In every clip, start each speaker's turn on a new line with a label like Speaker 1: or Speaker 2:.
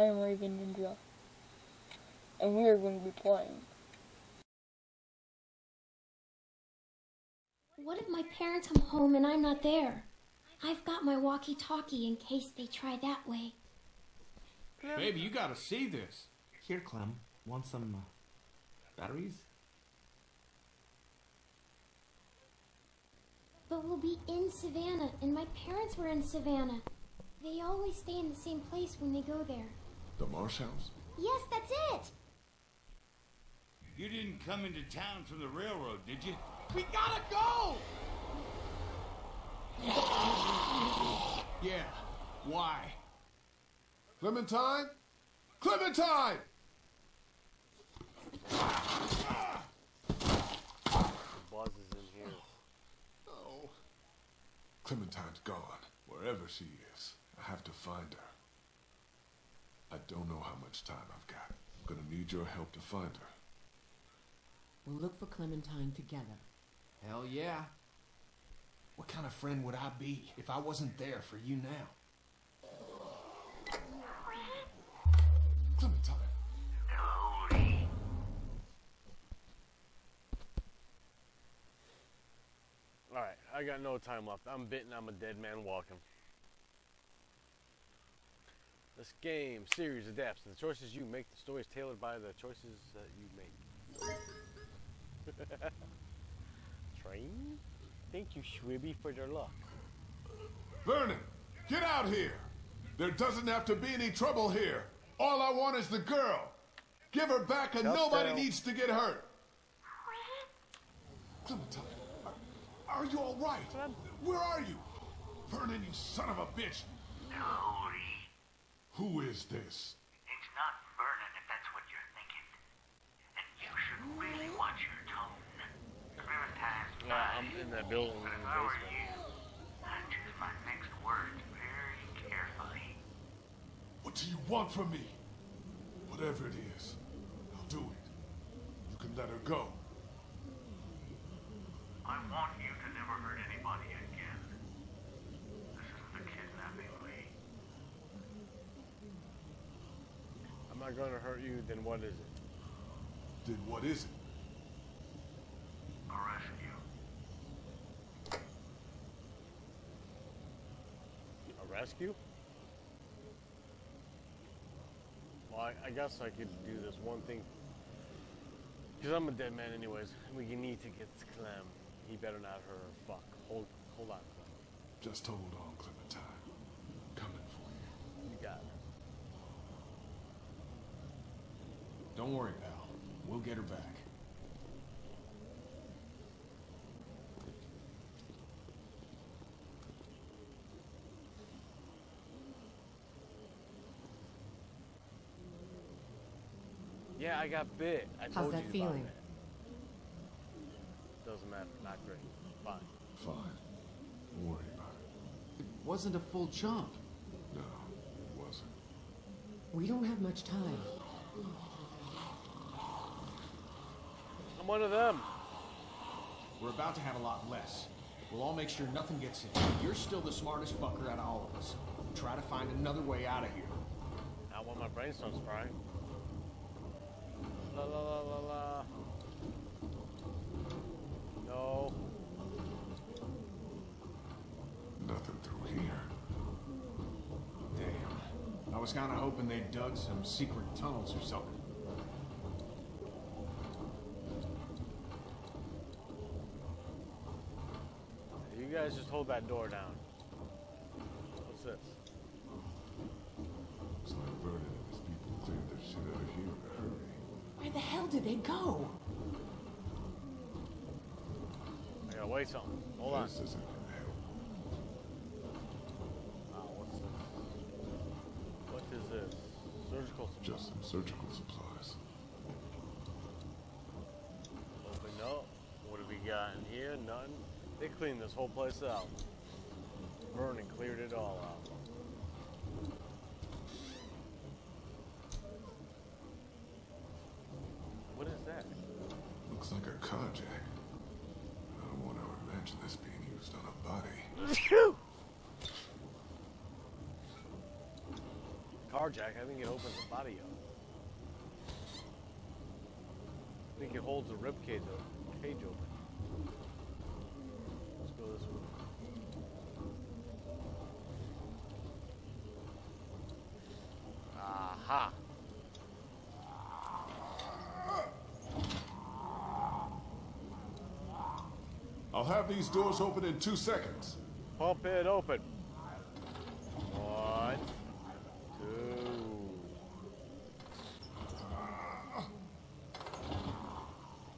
Speaker 1: I am Raven Ninja, and we are going to be playing.
Speaker 2: What if my parents come home and I'm not there? I've got my walkie-talkie in case they try that way.
Speaker 3: Baby, you gotta see this.
Speaker 4: Here, Clem. Want some uh, batteries?
Speaker 2: But we'll be in Savannah, and my parents were in Savannah. They always stay in the same place when they go there.
Speaker 5: The Marsh House?
Speaker 2: Yes, that's it!
Speaker 3: You didn't come into town from the railroad, did you?
Speaker 4: We gotta go!
Speaker 3: Yeah. Why?
Speaker 5: Clementine? Clementine!
Speaker 6: Buzz is in here.
Speaker 5: Oh. Clementine's gone. Wherever she is, I have to find her. I don't know how much time I've got. I'm gonna need your help to find her.
Speaker 7: We'll look for Clementine together.
Speaker 4: Hell yeah. What kind of friend would I be if I wasn't there for you now?
Speaker 5: Clementine!
Speaker 6: Alright, I got no time left. I'm bitten, I'm a dead man walking. This game series adapts to the choices you make. The story is tailored by the choices that you make. Train? Thank you, Schwibby, for your luck.
Speaker 5: Vernon! Get out here! There doesn't have to be any trouble here. All I want is the girl. Give her back and
Speaker 6: Shut
Speaker 5: nobody
Speaker 6: down.
Speaker 5: needs to get hurt. Clementine, are, are you all right? Where are you? Vernon, you son of a bitch.
Speaker 8: Cody,
Speaker 5: Who is this?
Speaker 8: it's not Vernon if that's what you're thinking. And you should really watch your tone. Clementine's
Speaker 6: Yeah, I'm in that building in
Speaker 8: But if I were you, I'd choose my next words very carefully.
Speaker 5: What do you want from me? Whatever it is, I'll do it. You can let her go.
Speaker 8: I want you to never hurt anybody again. This isn't a kidnapping, Lee.
Speaker 6: I'm not going to hurt you, then what is it?
Speaker 5: Then what is it?
Speaker 8: A rescue.
Speaker 6: A rescue? Well, I, I guess I could do this one thing. Because I'm a dead man anyways. We need to get to Clem. He better not hurt her. Fuck. Hold, hold on, Clem.
Speaker 5: Just hold on, Clementine. Coming for you.
Speaker 6: You got it.
Speaker 4: Don't worry, pal. We'll get her back.
Speaker 6: Yeah, I got bit. I
Speaker 7: How's
Speaker 6: told
Speaker 7: that
Speaker 6: you
Speaker 7: feeling?
Speaker 6: About that. Doesn't matter. Not great. Fine.
Speaker 5: Fine. Don't worry about it.
Speaker 4: It wasn't a full jump.
Speaker 5: No, it wasn't.
Speaker 7: We don't have much time.
Speaker 6: I'm one of them.
Speaker 4: We're about to have a lot less. We'll all make sure nothing gets in. You're still the smartest fucker out of all of us. Try to find another way out of here.
Speaker 6: Not when my brainstorm's frying. La la la la la. No.
Speaker 5: Nothing through here.
Speaker 4: Damn. I was kind of hoping they dug some secret tunnels or something.
Speaker 6: You guys just hold that door down. What's this?
Speaker 5: Looks like Vernon and his people cleared their shit out of here in a hurry.
Speaker 7: Where the hell did they go?
Speaker 6: I gotta wait something. Hold on.
Speaker 5: This isn't gonna help.
Speaker 6: Oh, what's this? What is this? Surgical supplies.
Speaker 5: Just some surgical supplies.
Speaker 6: Open up. What have we got in here? Nothing. They cleaned this whole place out. Vernon cleared it all out. What is that?
Speaker 5: Looks like a car jack. I don't want to imagine this being used on a body.
Speaker 6: Car jack. I think it opens the body up. I think it holds the rib cage, cage open. Let's go this way. Aha!
Speaker 5: I'll have these doors open in two seconds.
Speaker 6: Pump it open. One, two.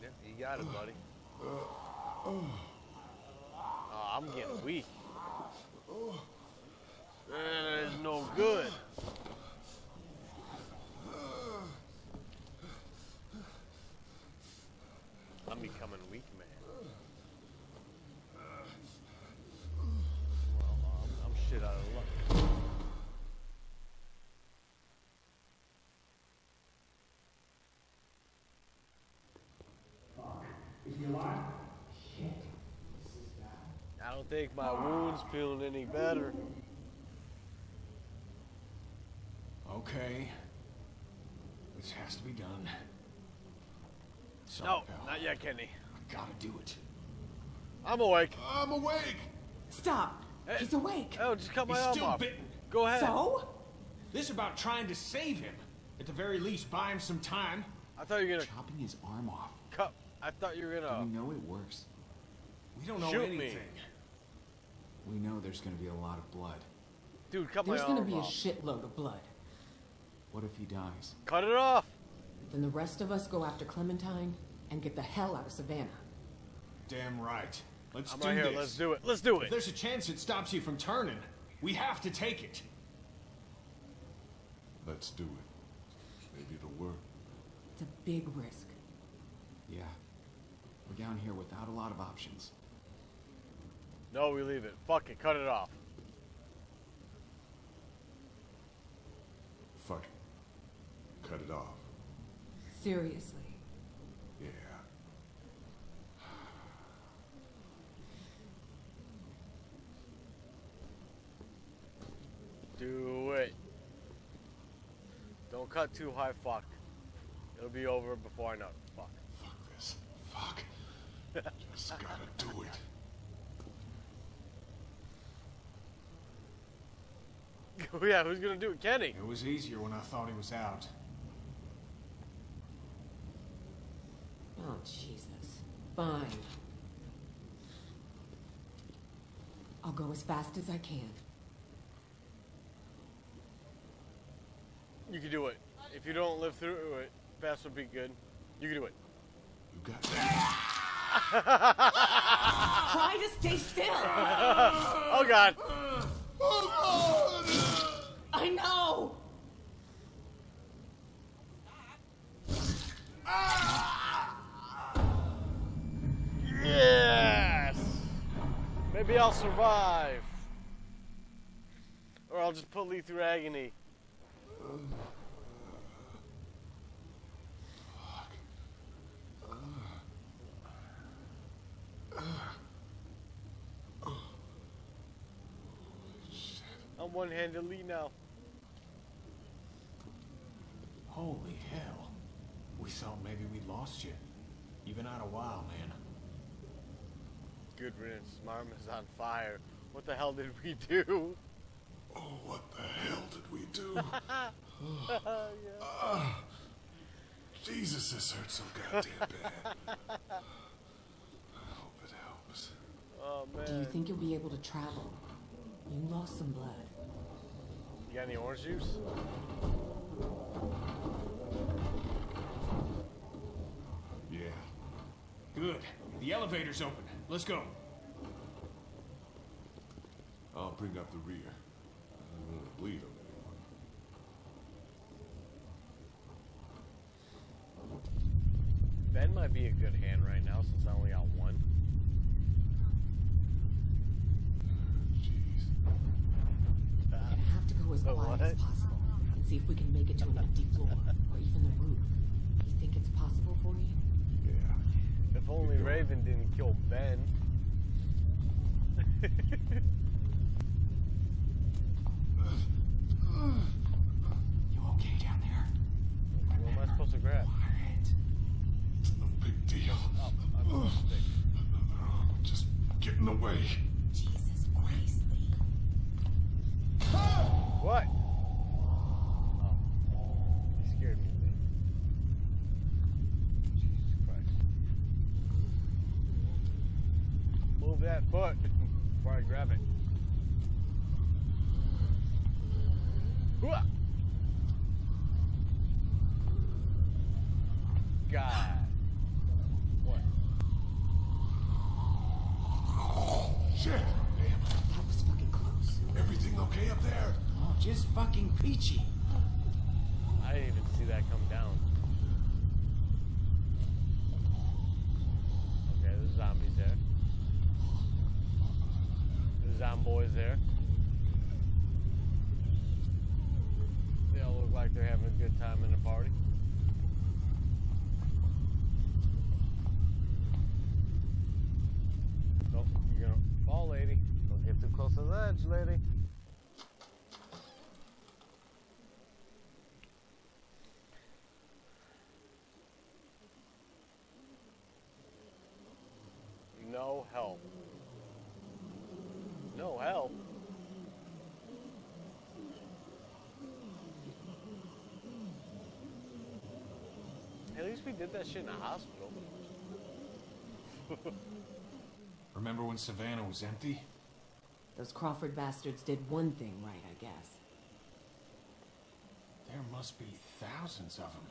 Speaker 6: Yeah, you got it, buddy. Oh, I'm getting weak. That is no good. I'm becoming weak, man. Well, um, I'm shit out of luck. I don't think my wound's feeling any better.
Speaker 4: Okay. This has to be done. Sorry,
Speaker 6: No,
Speaker 4: pal.
Speaker 6: not yet, Kenny.
Speaker 4: I gotta do it.
Speaker 6: I'm awake.
Speaker 5: I'm awake!
Speaker 7: Stop!
Speaker 6: Hey.
Speaker 7: He's awake.
Speaker 6: Oh, just cut my
Speaker 4: He's
Speaker 6: arm
Speaker 4: still
Speaker 6: off.
Speaker 4: bitten.
Speaker 6: Go ahead.
Speaker 7: So?
Speaker 4: This is about trying to save him. At the very least, buy him some time.
Speaker 6: I thought you were gonna
Speaker 9: Chopping his arm off.
Speaker 6: cut. I thought you were gonna.
Speaker 9: we know it works?
Speaker 4: We don't know
Speaker 6: Shoot me.
Speaker 4: anything.
Speaker 9: We know there's gonna be a lot of blood.
Speaker 6: Dude, cut
Speaker 7: There's
Speaker 6: my
Speaker 7: gonna be a shitload of blood.
Speaker 9: What if he dies?
Speaker 6: cut it off.
Speaker 7: Then the rest of us go after Clementine and get the hell out of Savannah.
Speaker 4: Damn right. Let's
Speaker 6: I'm
Speaker 4: do
Speaker 6: right here.
Speaker 4: this.
Speaker 6: Let's do it. Let's do
Speaker 4: If
Speaker 6: it.
Speaker 4: there's a chance it stops you from turning, we have to take it.
Speaker 5: Let's do it. Maybe it'll work.
Speaker 7: It's a big risk.
Speaker 9: Yeah. We're down here without a lot of options.
Speaker 6: No, we leave it. Fuck it. Cut it off.
Speaker 5: Fuck it. Cut it off.
Speaker 7: Seriously.
Speaker 5: Yeah.
Speaker 6: Do it. Don't cut too high. Fuck. It'll be over before I know. it. Fuck.
Speaker 5: Fuck this. Fuck. Just gotta do it.
Speaker 6: oh yeah, who's gonna do it? Kenny.
Speaker 4: It was easier when I thought he was out.
Speaker 7: Oh, Jesus. Fine. I'll go as fast as I can.
Speaker 6: You can do it. If you don't live through it, fast would be good. You can do it.
Speaker 5: You got that.
Speaker 7: Try to stay still!
Speaker 6: Oh God.
Speaker 7: I know!
Speaker 6: Yes. Maybe I'll survive. Or I'll just put Lee through agony. I'm one-handed Lee now.
Speaker 4: Holy hell. We thought maybe we'd lost you. You've been out a while, man.
Speaker 6: Good riddance. My arm is on fire. What the hell did we do?
Speaker 5: Oh, what the hell did we do?
Speaker 6: Yeah.
Speaker 5: Ah. Jesus, this hurts so goddamn bad. I hope it helps.
Speaker 6: Oh man.
Speaker 7: Do you think you'll be able to travel? You lost some blood.
Speaker 6: You got any orange juice?
Speaker 5: Yeah.
Speaker 4: Good. The elevator's open. Let's go.
Speaker 5: I'll bring up the rear. I don't want to bleed on anyone.
Speaker 6: Ben might be a good hand right now since I only got one.
Speaker 7: go as quiet as possible and see if we can make it to an empty floor or even the roof. You think it's possible for you?
Speaker 5: Yeah.
Speaker 6: If only Raven didn't kill Ben.
Speaker 5: you okay down
Speaker 7: there? What am
Speaker 6: I supposed to grab? Quiet.
Speaker 5: No big deal.
Speaker 6: Oh,
Speaker 5: I'm just getting away.
Speaker 6: What? Oh. You scared me, Jesus Christ. Move that foot before I grab it. Hooah! God. What?
Speaker 5: Shit! Damn.
Speaker 7: That was fucking close.
Speaker 5: Everything okay up there?
Speaker 9: Just fucking peachy.
Speaker 6: I didn't even see that come down. Okay, there's zombies there. There's zomboys there. They all look like they're having a good time in the party. Nope, you're gonna fall, lady. Don't get too close to the edge, lady. No help. No help? At least we did that shit in a hospital.
Speaker 4: Remember when Savannah was empty?
Speaker 7: Those Crawford bastards did one thing right, I guess.
Speaker 4: There must be thousands of them.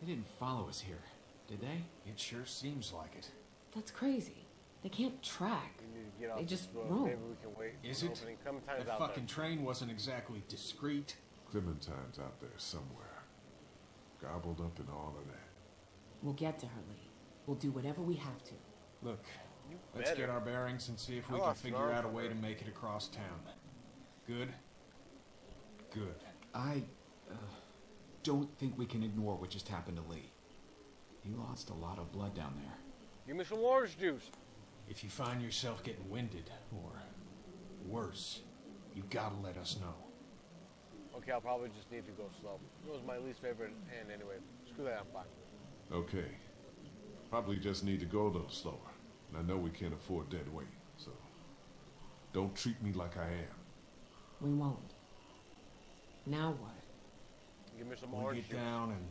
Speaker 9: They didn't follow us here, did they?
Speaker 4: It sure seems like it.
Speaker 7: That's crazy. They can't track.
Speaker 6: We need to get off
Speaker 7: They
Speaker 6: this
Speaker 7: just roam.
Speaker 6: Maybe we can wait.
Speaker 4: Is
Speaker 6: for
Speaker 4: it?
Speaker 6: Opening. Clementine's
Speaker 4: That
Speaker 6: out
Speaker 4: fucking train wasn't exactly discreet.
Speaker 5: Clementine's out there somewhere. Gobbled up in all of that.
Speaker 7: We'll get to her, Lee. We'll do whatever we have to.
Speaker 4: Look,
Speaker 6: You
Speaker 4: let's
Speaker 6: better.
Speaker 4: get our bearings and see if
Speaker 6: I
Speaker 4: we can figure out a way to make it across town. Good? Good.
Speaker 9: I uh, don't think we can ignore what just happened to Lee. He lost a lot of blood down there.
Speaker 6: Give me some orange juice.
Speaker 4: If you find yourself getting winded, or worse, you gotta let us know.
Speaker 6: Okay, I'll probably just need to go slow. It was my least favorite hand anyway. Screw that, I'm fine.
Speaker 5: Okay. Probably just need to go a little slower. And I know we can't afford dead weight, so don't treat me like I am.
Speaker 7: We won't. Now what?
Speaker 6: Give me some
Speaker 4: We
Speaker 6: orange
Speaker 4: get
Speaker 6: juice.
Speaker 4: down and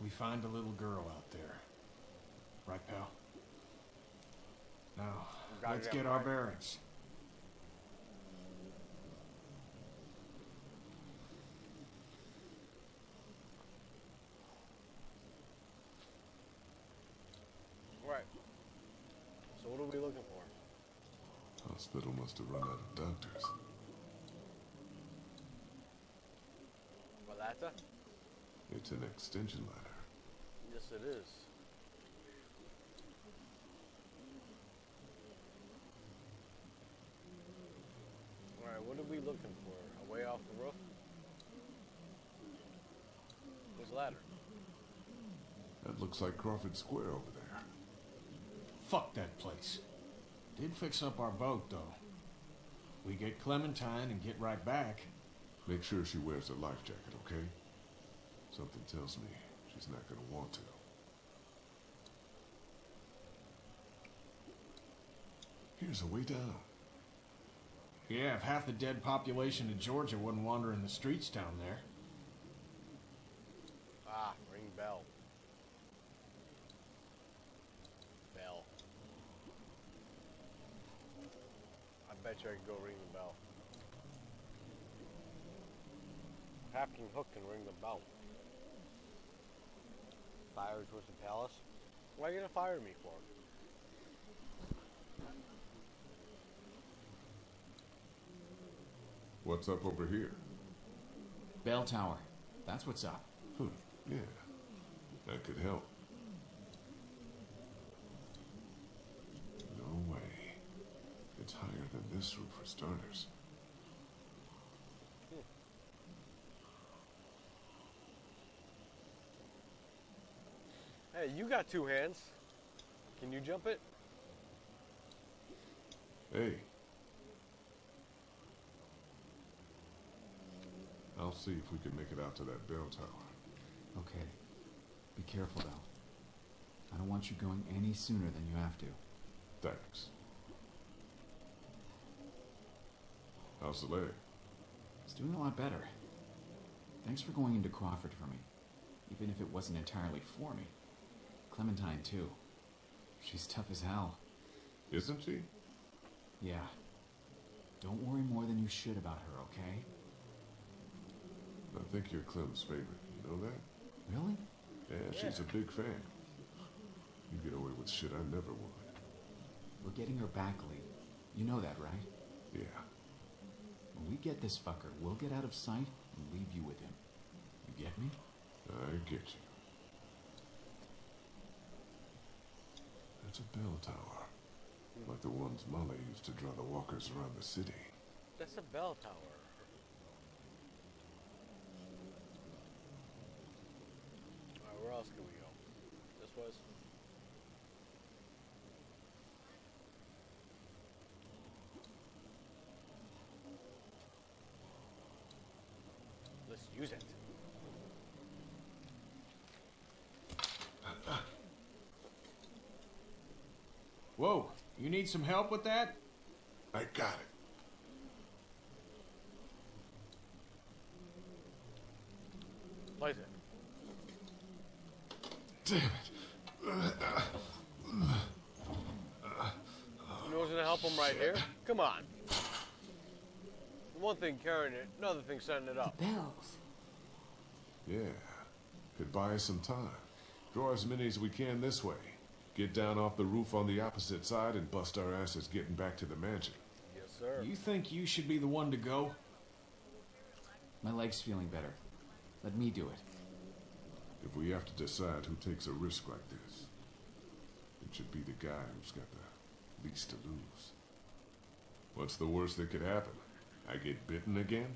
Speaker 4: we find a little girl out there. Right, pal? Now, let's get our
Speaker 6: right.
Speaker 4: bearings.
Speaker 6: Right. So what are we looking for?
Speaker 5: Hospital must have run out of doctors.
Speaker 6: Well, that's a...
Speaker 5: It's an extension ladder.
Speaker 6: Yes, it is. Alright, what are we looking for? A way off the roof? There's a ladder.
Speaker 5: That looks like Crawford Square over there.
Speaker 4: Fuck that place. Did fix up our boat, though. We get Clementine and get right back.
Speaker 5: Make sure she wears a life jacket, okay? Something tells me she's not gonna want to. Here's a way down.
Speaker 4: Yeah, if half the dead population of Georgia wasn't wandering the streets down there.
Speaker 6: Ah, ring bell. Bell. I bet you I could go ring the bell. Captain Hook can ring the bell. Fire the Palace? Why are you gonna fire me for?
Speaker 5: What's up over here?
Speaker 9: Bell Tower. That's what's up.
Speaker 5: Hmm, yeah, that could help. No way. It's higher than this roof for starters.
Speaker 6: Hey, you got two hands. Can you jump it?
Speaker 5: Hey. I'll see if we can make it out to that bell tower.
Speaker 9: Okay. Be careful, though. I don't want you going any sooner than you have to.
Speaker 5: Thanks. How's the leg?
Speaker 9: It's doing a lot better. Thanks for going into Crawford for me, even if it wasn't entirely for me. Clementine, too. She's tough as hell.
Speaker 5: Isn't she?
Speaker 9: Yeah. Don't worry more than you should about her, okay?
Speaker 5: I think you're Clem's favorite. You know that?
Speaker 9: Really?
Speaker 5: Yeah, she's a big fan. You get away with shit I never would.
Speaker 9: We're getting her back, Lee. You know that, right?
Speaker 5: Yeah.
Speaker 9: When we get this fucker, we'll get out of sight and leave you with him. You get me?
Speaker 5: I get you. That's a bell tower. Like the ones Molly used to draw the walkers around the city.
Speaker 6: That's a bell tower. Alright, where else can we go? This was. Let's use it.
Speaker 4: Whoa, you need some help with that?
Speaker 5: I got it.
Speaker 6: Light it.
Speaker 5: Damn it.
Speaker 6: You know what's gonna help him right here? Come on. One thing carrying it, another thing setting it up.
Speaker 7: Bells.
Speaker 5: Yeah. Could buy us some time. Draw as many as we can this way. Get down off the roof on the opposite side and bust our asses getting back to the mansion.
Speaker 6: Yes, sir.
Speaker 4: You think you should be the one to go?
Speaker 9: My leg's feeling better. Let me do it.
Speaker 5: If we have to decide who takes a risk like this, it should be the guy who's got the least to lose. What's the worst that could happen? I get bitten again?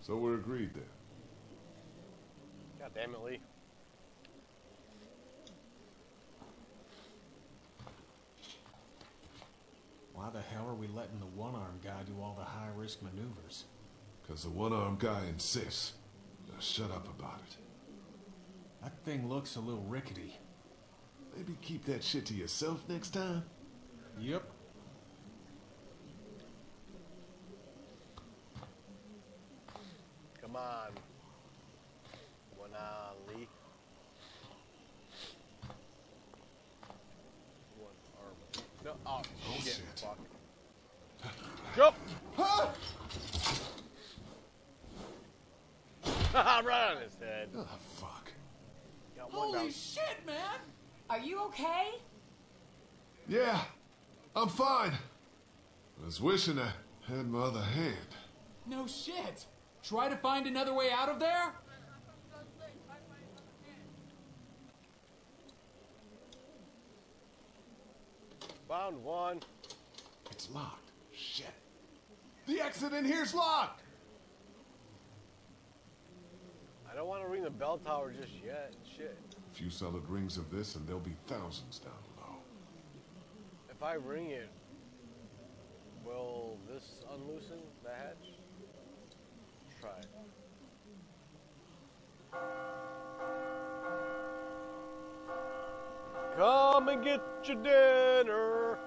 Speaker 5: So we're agreed then.
Speaker 6: God damn it, Lee.
Speaker 4: Why the hell are we letting the one-armed guy do all the high-risk maneuvers?
Speaker 5: Because the one-armed guy insists. Now shut up about it.
Speaker 4: That thing looks a little rickety.
Speaker 5: Maybe keep that shit to yourself next time?
Speaker 4: Yep.
Speaker 6: Come on. One on, Lee. One arm. No, oh, shit.
Speaker 5: shit.
Speaker 6: Fuck. Jump! right on his head.
Speaker 5: Oh, fuck.
Speaker 6: Got one down.
Speaker 7: shit, man! Are you okay?
Speaker 5: Yeah, I'm fine. I was wishing I had my other hand.
Speaker 9: No shit! Try to find another way out of there?
Speaker 6: Found one.
Speaker 5: It's locked. Shit. The exit in here's locked!
Speaker 6: I don't want to ring the bell tower just yet. Shit.
Speaker 5: A few solid rings of this and there'll be thousands down below.
Speaker 6: If I ring it, will this unloosen the hatch? Try it. Come and get your dinner.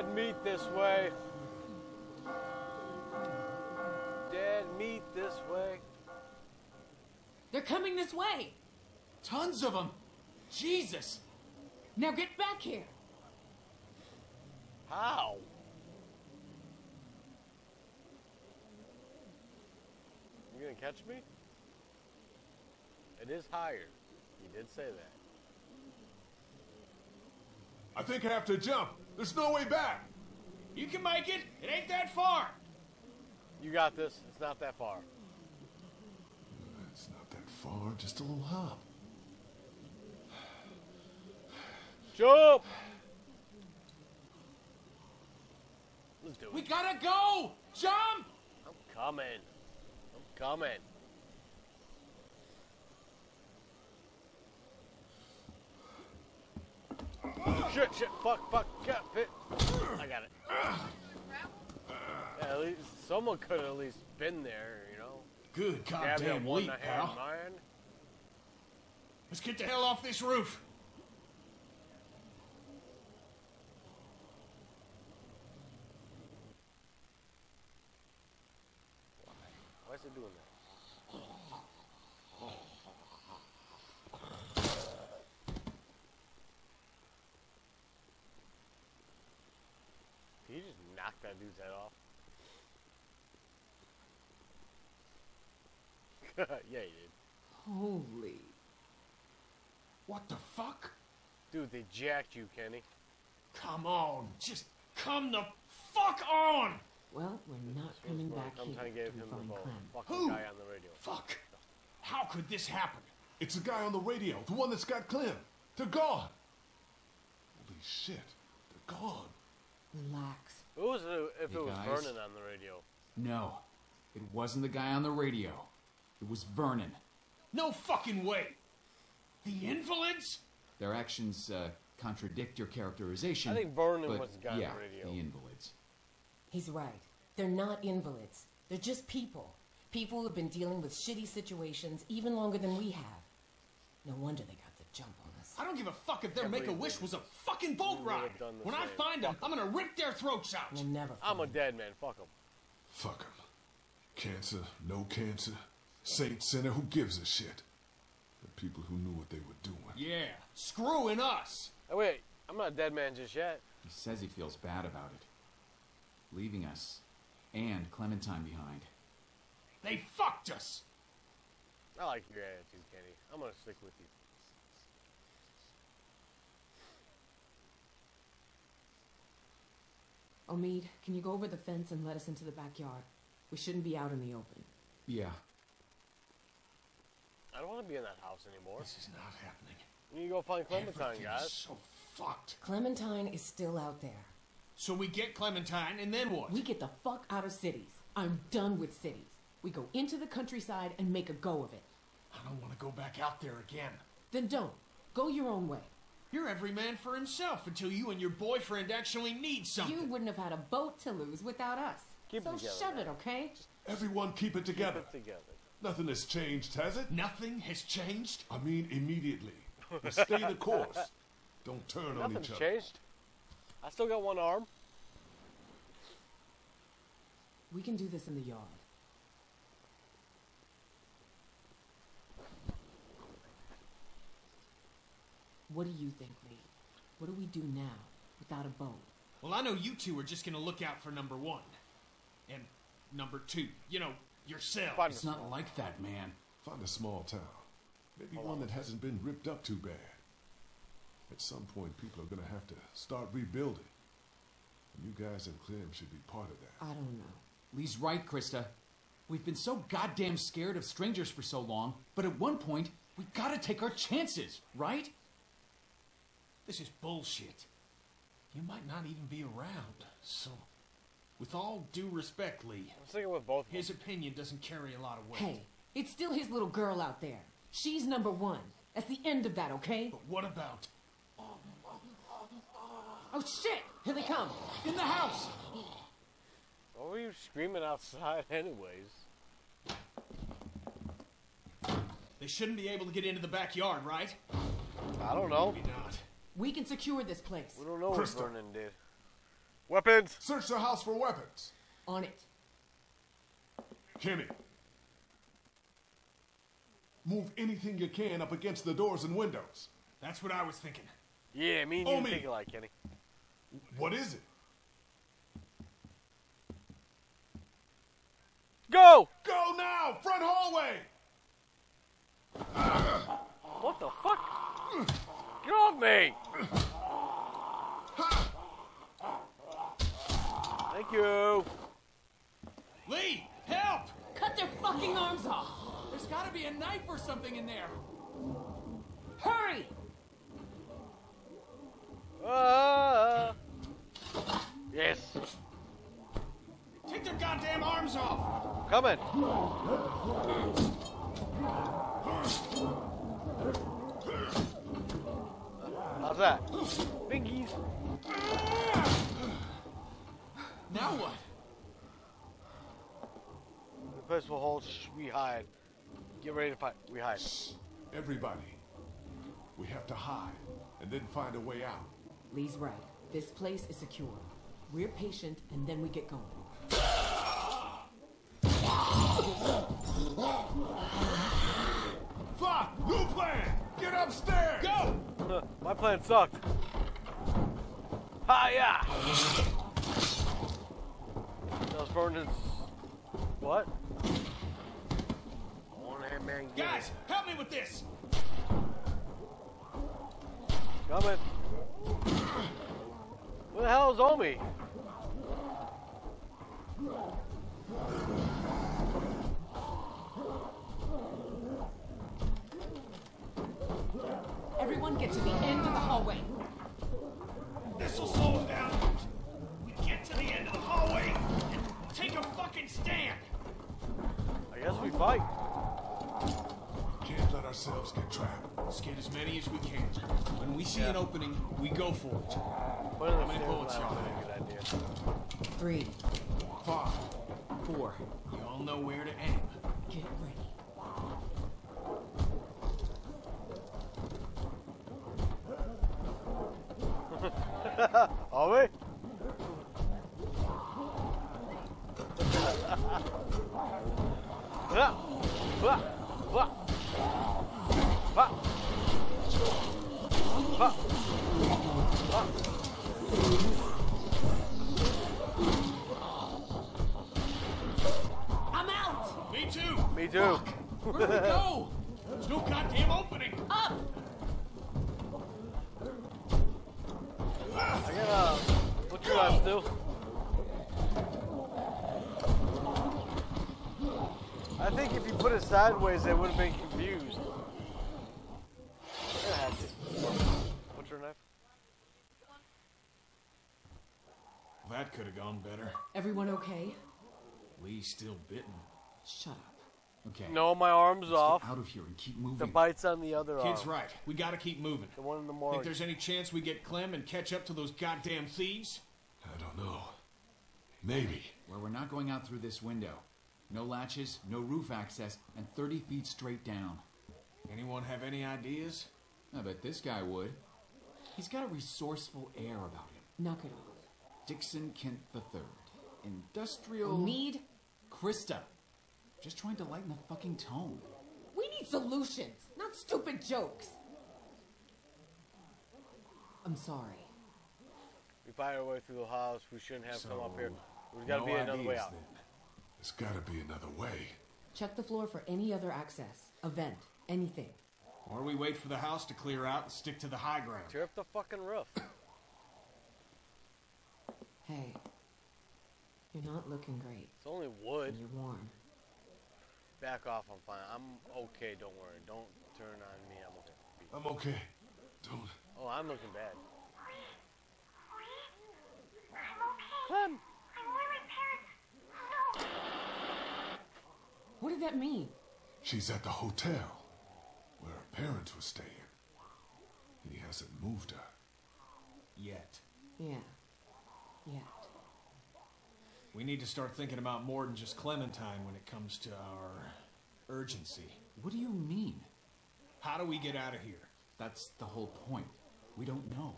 Speaker 6: Dead meat this way. Dead meat this way.
Speaker 7: They're coming this way.
Speaker 9: Tons of them! Jesus!
Speaker 7: Now get back here.
Speaker 6: How? You gonna catch me? It is higher. You did say that.
Speaker 5: I think I have to jump. There's no way back.
Speaker 4: You can make it. It ain't that far.
Speaker 6: You got this. It's not that far.
Speaker 5: It's not that far, just a little hop.
Speaker 6: Jump! Let's do it.
Speaker 9: We gotta go! Jump!
Speaker 6: I'm coming. I'm coming. Shit, shit, fuck, fuck, get fit. I got it. Yeah, at least someone could have at least been there, you know.
Speaker 4: Good
Speaker 6: Grab
Speaker 4: goddamn
Speaker 6: one
Speaker 4: leap,
Speaker 6: I had in
Speaker 4: pal.
Speaker 6: mind.
Speaker 4: Let's get the hell off this roof.
Speaker 6: Why is it doing that? Did he just knock that dude's head off? yeah, he did.
Speaker 7: Holy.
Speaker 4: What the fuck?
Speaker 6: Dude, they jacked you, Kenny.
Speaker 4: Come on, just come the fuck on!
Speaker 7: Well, we're not coming back
Speaker 6: I'm
Speaker 7: here
Speaker 6: trying to
Speaker 7: to
Speaker 6: get him
Speaker 7: find
Speaker 6: the
Speaker 7: Clem.
Speaker 6: fucking
Speaker 4: Who?
Speaker 6: guy on the radio.
Speaker 4: Fuck! How could this happen?
Speaker 5: It's the guy on the radio, the one that's got Clem. They're gone. Holy shit, they're gone.
Speaker 7: Relax.
Speaker 6: It was uh, if
Speaker 9: Hey,
Speaker 6: it was
Speaker 9: guys.
Speaker 6: Vernon on the radio.
Speaker 9: No, it wasn't the guy on the radio. It was Vernon.
Speaker 4: No fucking way! The invalids?
Speaker 9: Their actions uh, contradict your characterization.
Speaker 6: I think Vernon
Speaker 9: but
Speaker 6: was the guy on the
Speaker 9: yeah,
Speaker 6: radio.
Speaker 9: the invalids.
Speaker 7: He's right. They're not invalids. They're just people. People who've been dealing with shitty situations even longer than we have. No wonder they got the jump on us.
Speaker 4: I don't give a fuck if their
Speaker 6: Can't
Speaker 4: make a
Speaker 6: believe
Speaker 4: wish was a fucking boat
Speaker 6: we
Speaker 4: ride.
Speaker 6: done the
Speaker 4: When I find them, I'm gonna rip their throats out.
Speaker 7: We'll never
Speaker 6: I'm a dead man. Fuck them.
Speaker 5: Fuck them. Cancer, no cancer, saint, sinner, who gives a shit? The people who knew what they were doing.
Speaker 4: Yeah, screwing us.
Speaker 6: Oh, wait, I'm not a dead man just yet.
Speaker 9: He says he feels bad about it. Leaving us and Clementine behind.
Speaker 4: They fucked us.
Speaker 6: I like your attitude, Kenny. I'm gonna stick with you.
Speaker 7: Omid, can you go over the fence and let us into the backyard? We shouldn't be out in the open.
Speaker 9: Yeah,
Speaker 6: I don't want to be in that house anymore.
Speaker 4: This is not happening.
Speaker 6: We need to go find Clementine,
Speaker 4: Everything is
Speaker 6: guys.
Speaker 4: so fucked.
Speaker 7: Clementine is still out there.
Speaker 4: So we get Clementine, and then what?
Speaker 7: We get the fuck out of cities. I'm done with cities. We go into the countryside and make a go of it.
Speaker 4: I don't want to go back out there again.
Speaker 7: Then don't. Go your own way.
Speaker 4: You're every man for himself until you and your boyfriend actually need something.
Speaker 7: You wouldn't have had a boat to lose without us.
Speaker 6: Keep it
Speaker 7: so
Speaker 6: together,
Speaker 7: shove
Speaker 6: man.
Speaker 7: it, okay?
Speaker 5: Everyone keep it together.
Speaker 6: Keep it together.
Speaker 5: Nothing has changed, has it?
Speaker 4: Nothing has changed.
Speaker 5: I mean, immediately. We stay the course. Don't turn on
Speaker 6: Nothing's
Speaker 5: each other.
Speaker 6: changed. I still got one arm.
Speaker 7: We can do this in the yard. What do you think, Lee? What do we do now without a boat?
Speaker 4: Well, I know you two are just gonna look out for number one. And number two. You know, yourself.
Speaker 6: Find
Speaker 9: it's not
Speaker 6: small-
Speaker 9: like that, man.
Speaker 5: Find a small town. Maybe one that hasn't been ripped up too bad. At some point, people are gonna have to start rebuilding. And you guys and Clem should be part of that.
Speaker 7: I don't know.
Speaker 9: Lee's right, Christa. We've been so goddamn scared of strangers for so long, but at one point, we gotta take our chances, right?
Speaker 4: This is bullshit. You might not even be around. So, with all due respect, Lee,
Speaker 6: I'm sticking with both of them.
Speaker 4: his opinion doesn't carry a lot of weight.
Speaker 7: Hey, it's still his little girl out there. She's number one. That's the end of that, okay?
Speaker 4: But what about um, um, um, uh,
Speaker 7: Oh shit! Here they come!
Speaker 4: in the house?
Speaker 6: What were you screaming outside, anyways?
Speaker 4: They shouldn't be able to get into the backyard, right?
Speaker 6: I don't know.
Speaker 4: Maybe not.
Speaker 7: We can secure this place.
Speaker 6: We don't know what
Speaker 5: Crystal.
Speaker 6: Vernon did. Weapons!
Speaker 5: Search the house for weapons.
Speaker 7: On it.
Speaker 5: Kenny. Move anything you can up against the doors and windows.
Speaker 4: That's what I was thinking.
Speaker 6: Yeah, me and you oh,
Speaker 5: Omi.
Speaker 6: think alike, Kenny.
Speaker 5: What is it?
Speaker 6: Go!
Speaker 5: Go now! Front hallway!
Speaker 6: What the fuck? Get off me! Thank you.
Speaker 4: Lee, help!
Speaker 7: Cut their fucking arms off!
Speaker 9: There's gotta be a knife or something in there.
Speaker 7: Hurry!
Speaker 6: Ah. Yes.
Speaker 4: Take their goddamn arms off!
Speaker 6: Coming. How's that? Bingies.
Speaker 4: Now what?
Speaker 6: The place will hold. Shh, we hide. Get ready to fight. We hide.
Speaker 5: Everybody, We have to hide, and then find a way out.
Speaker 7: Lee's right. This place is secure. We're patient, and then we get going.
Speaker 5: Fuck! New plan! Get upstairs!
Speaker 6: Go! My plan sucked. Hi yeah. That was Vernon's. What? One hand man. get it.
Speaker 4: Guys, help me with this!
Speaker 6: Coming. Where the hell is Omi?
Speaker 7: Everyone get to the end of the hallway.
Speaker 4: This'll slow us down. We get to the end of the hallway and take a fucking stand.
Speaker 6: I guess we fight.
Speaker 5: Can't let ourselves get trapped.
Speaker 4: Let's get as many as we can. When we see an opening, we go for it.
Speaker 6: Put in the
Speaker 4: How many bullets
Speaker 6: might
Speaker 4: y'all
Speaker 6: be a good idea.
Speaker 7: Three,
Speaker 4: Five.
Speaker 7: four.
Speaker 4: You all know where to aim.
Speaker 7: Get ready.
Speaker 6: Are we?
Speaker 7: I'm out!
Speaker 4: Me too.
Speaker 6: Me too.
Speaker 4: Where do we go? There's no goddamn opening.
Speaker 7: Up!
Speaker 6: I got uh, what you guys do? I think if you put it sideways, they would have been confused. I had to. What's your knife?
Speaker 4: That could have gone better.
Speaker 7: Everyone okay?
Speaker 4: Lee's still bitten.
Speaker 7: Shut up.
Speaker 9: Okay.
Speaker 6: No, my arm's
Speaker 9: let's
Speaker 6: off.
Speaker 9: Get out of here and keep moving.
Speaker 6: The
Speaker 9: moving.
Speaker 6: bite's on the other
Speaker 4: Kid's
Speaker 6: arm.
Speaker 4: right. We gotta keep moving.
Speaker 6: The one in the
Speaker 4: Think there's any chance we get Clem and catch up to those goddamn thieves?
Speaker 5: I don't know. Maybe.
Speaker 9: Where we're not going out through this window. No latches, no roof access, and 30 feet straight down.
Speaker 4: Anyone have any ideas?
Speaker 9: I bet this guy would. He's got a resourceful air about him.
Speaker 7: Knock it off.
Speaker 9: Dixon Kent III. Industrial.
Speaker 7: Need?
Speaker 9: Christa. Just trying to lighten the fucking tone.
Speaker 7: We need solutions, not stupid jokes. I'm sorry.
Speaker 6: We fight our way through the house. We shouldn't have come up here.
Speaker 5: So,
Speaker 6: There's got to
Speaker 5: no
Speaker 6: be another way
Speaker 5: ideas
Speaker 6: out.
Speaker 5: then. There's gotta be another way.
Speaker 7: Check the floor for any other access, a vent, anything.
Speaker 4: Or we wait for the house to clear out and stick to the high ground.
Speaker 6: Tear up the fucking roof.
Speaker 7: Hey, you're not looking great.
Speaker 6: It's only wood.
Speaker 7: And you're warm.
Speaker 6: Back off. I'm fine. I'm okay. Don't worry. Don't turn on me. I'm okay.
Speaker 5: I'm okay. Don't.
Speaker 6: Oh, I'm looking bad.
Speaker 2: I'm okay. I'm where my. No.
Speaker 7: What did that mean?
Speaker 5: She's at the hotel where her parents were staying. He hasn't moved her.
Speaker 4: Yet.
Speaker 7: Yeah. Yeah.
Speaker 4: We need to start thinking about more than just Clementine when it comes to our urgency.
Speaker 9: What do you mean?
Speaker 4: How do we get out of here?
Speaker 9: That's the whole point. We don't know.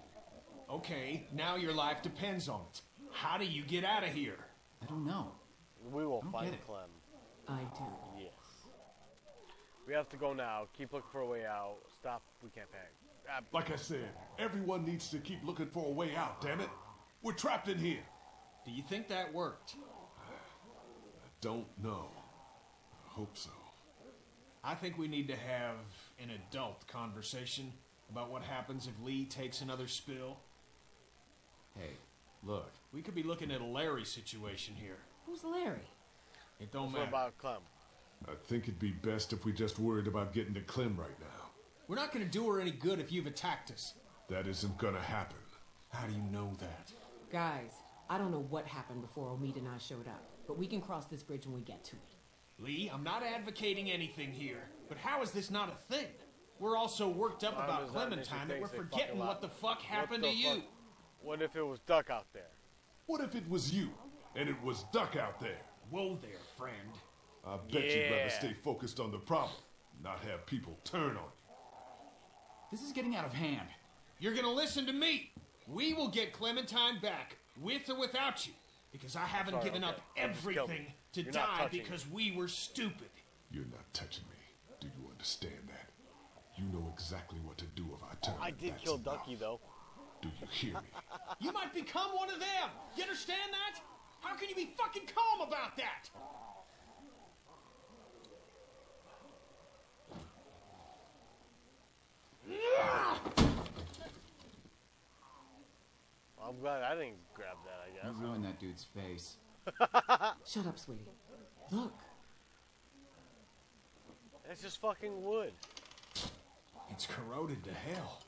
Speaker 4: Okay, now your life depends on it. How do you get out of here?
Speaker 9: I don't know.
Speaker 6: We will find. Clem.
Speaker 7: I do.
Speaker 6: Yes. We have to go now. Keep looking for a way out. Stop. We can't panic. Ah,
Speaker 5: Like I said, everyone needs to keep looking for a way out, damn it. We're trapped in here.
Speaker 4: Do you think that worked?
Speaker 5: I don't know. I hope so.
Speaker 4: I think we need to have an adult conversation about what happens if Lee takes another spill.
Speaker 9: Hey, look.
Speaker 4: We could be looking at a Larry situation here.
Speaker 7: Who's Larry?
Speaker 4: It don't
Speaker 6: what
Speaker 4: matter.
Speaker 6: about Clem?
Speaker 5: I think it'd be best if we just worried about getting to Clem right now.
Speaker 4: We're not going to do her any good if you've attacked us.
Speaker 5: That isn't gonna happen.
Speaker 4: How do you know that?
Speaker 7: Guys, I don't know what happened before Omid and I showed up, but we can cross this bridge when we get to it.
Speaker 4: Lee, I'm not advocating anything here, but how is this not a thing? We're all so worked up
Speaker 6: Why
Speaker 4: about
Speaker 6: does that make you
Speaker 4: Clementine that we're forgetting what the fuck happened
Speaker 6: the
Speaker 4: to you.
Speaker 6: What if it was Duck out there?
Speaker 5: What if it was you and it was Duck out there?
Speaker 4: Whoa there, friend.
Speaker 5: I bet you'd rather stay focused on the problem, not have people turn on you.
Speaker 9: This is getting out of hand.
Speaker 4: You're gonna listen to me. We will get Clementine back, with or without you, because I haven't
Speaker 6: Sorry,
Speaker 4: given
Speaker 6: okay.
Speaker 4: up
Speaker 6: I'll just kill
Speaker 4: everything to
Speaker 6: You're
Speaker 4: die
Speaker 6: touching me.
Speaker 4: because we were stupid.
Speaker 5: You're not touching me. Do you understand that? You know exactly what to do if I turn.
Speaker 6: I did kill
Speaker 5: enough.
Speaker 6: Ducky though.
Speaker 5: Do you hear me?
Speaker 4: You might become one of them. You understand that? How can you be fucking calm about that?
Speaker 6: I'm glad I didn't grab that. I guess.
Speaker 9: You ruined that dude's face.
Speaker 7: Shut up, sweetie. Look,
Speaker 6: It's just fucking wood.
Speaker 4: It's corroded to hell.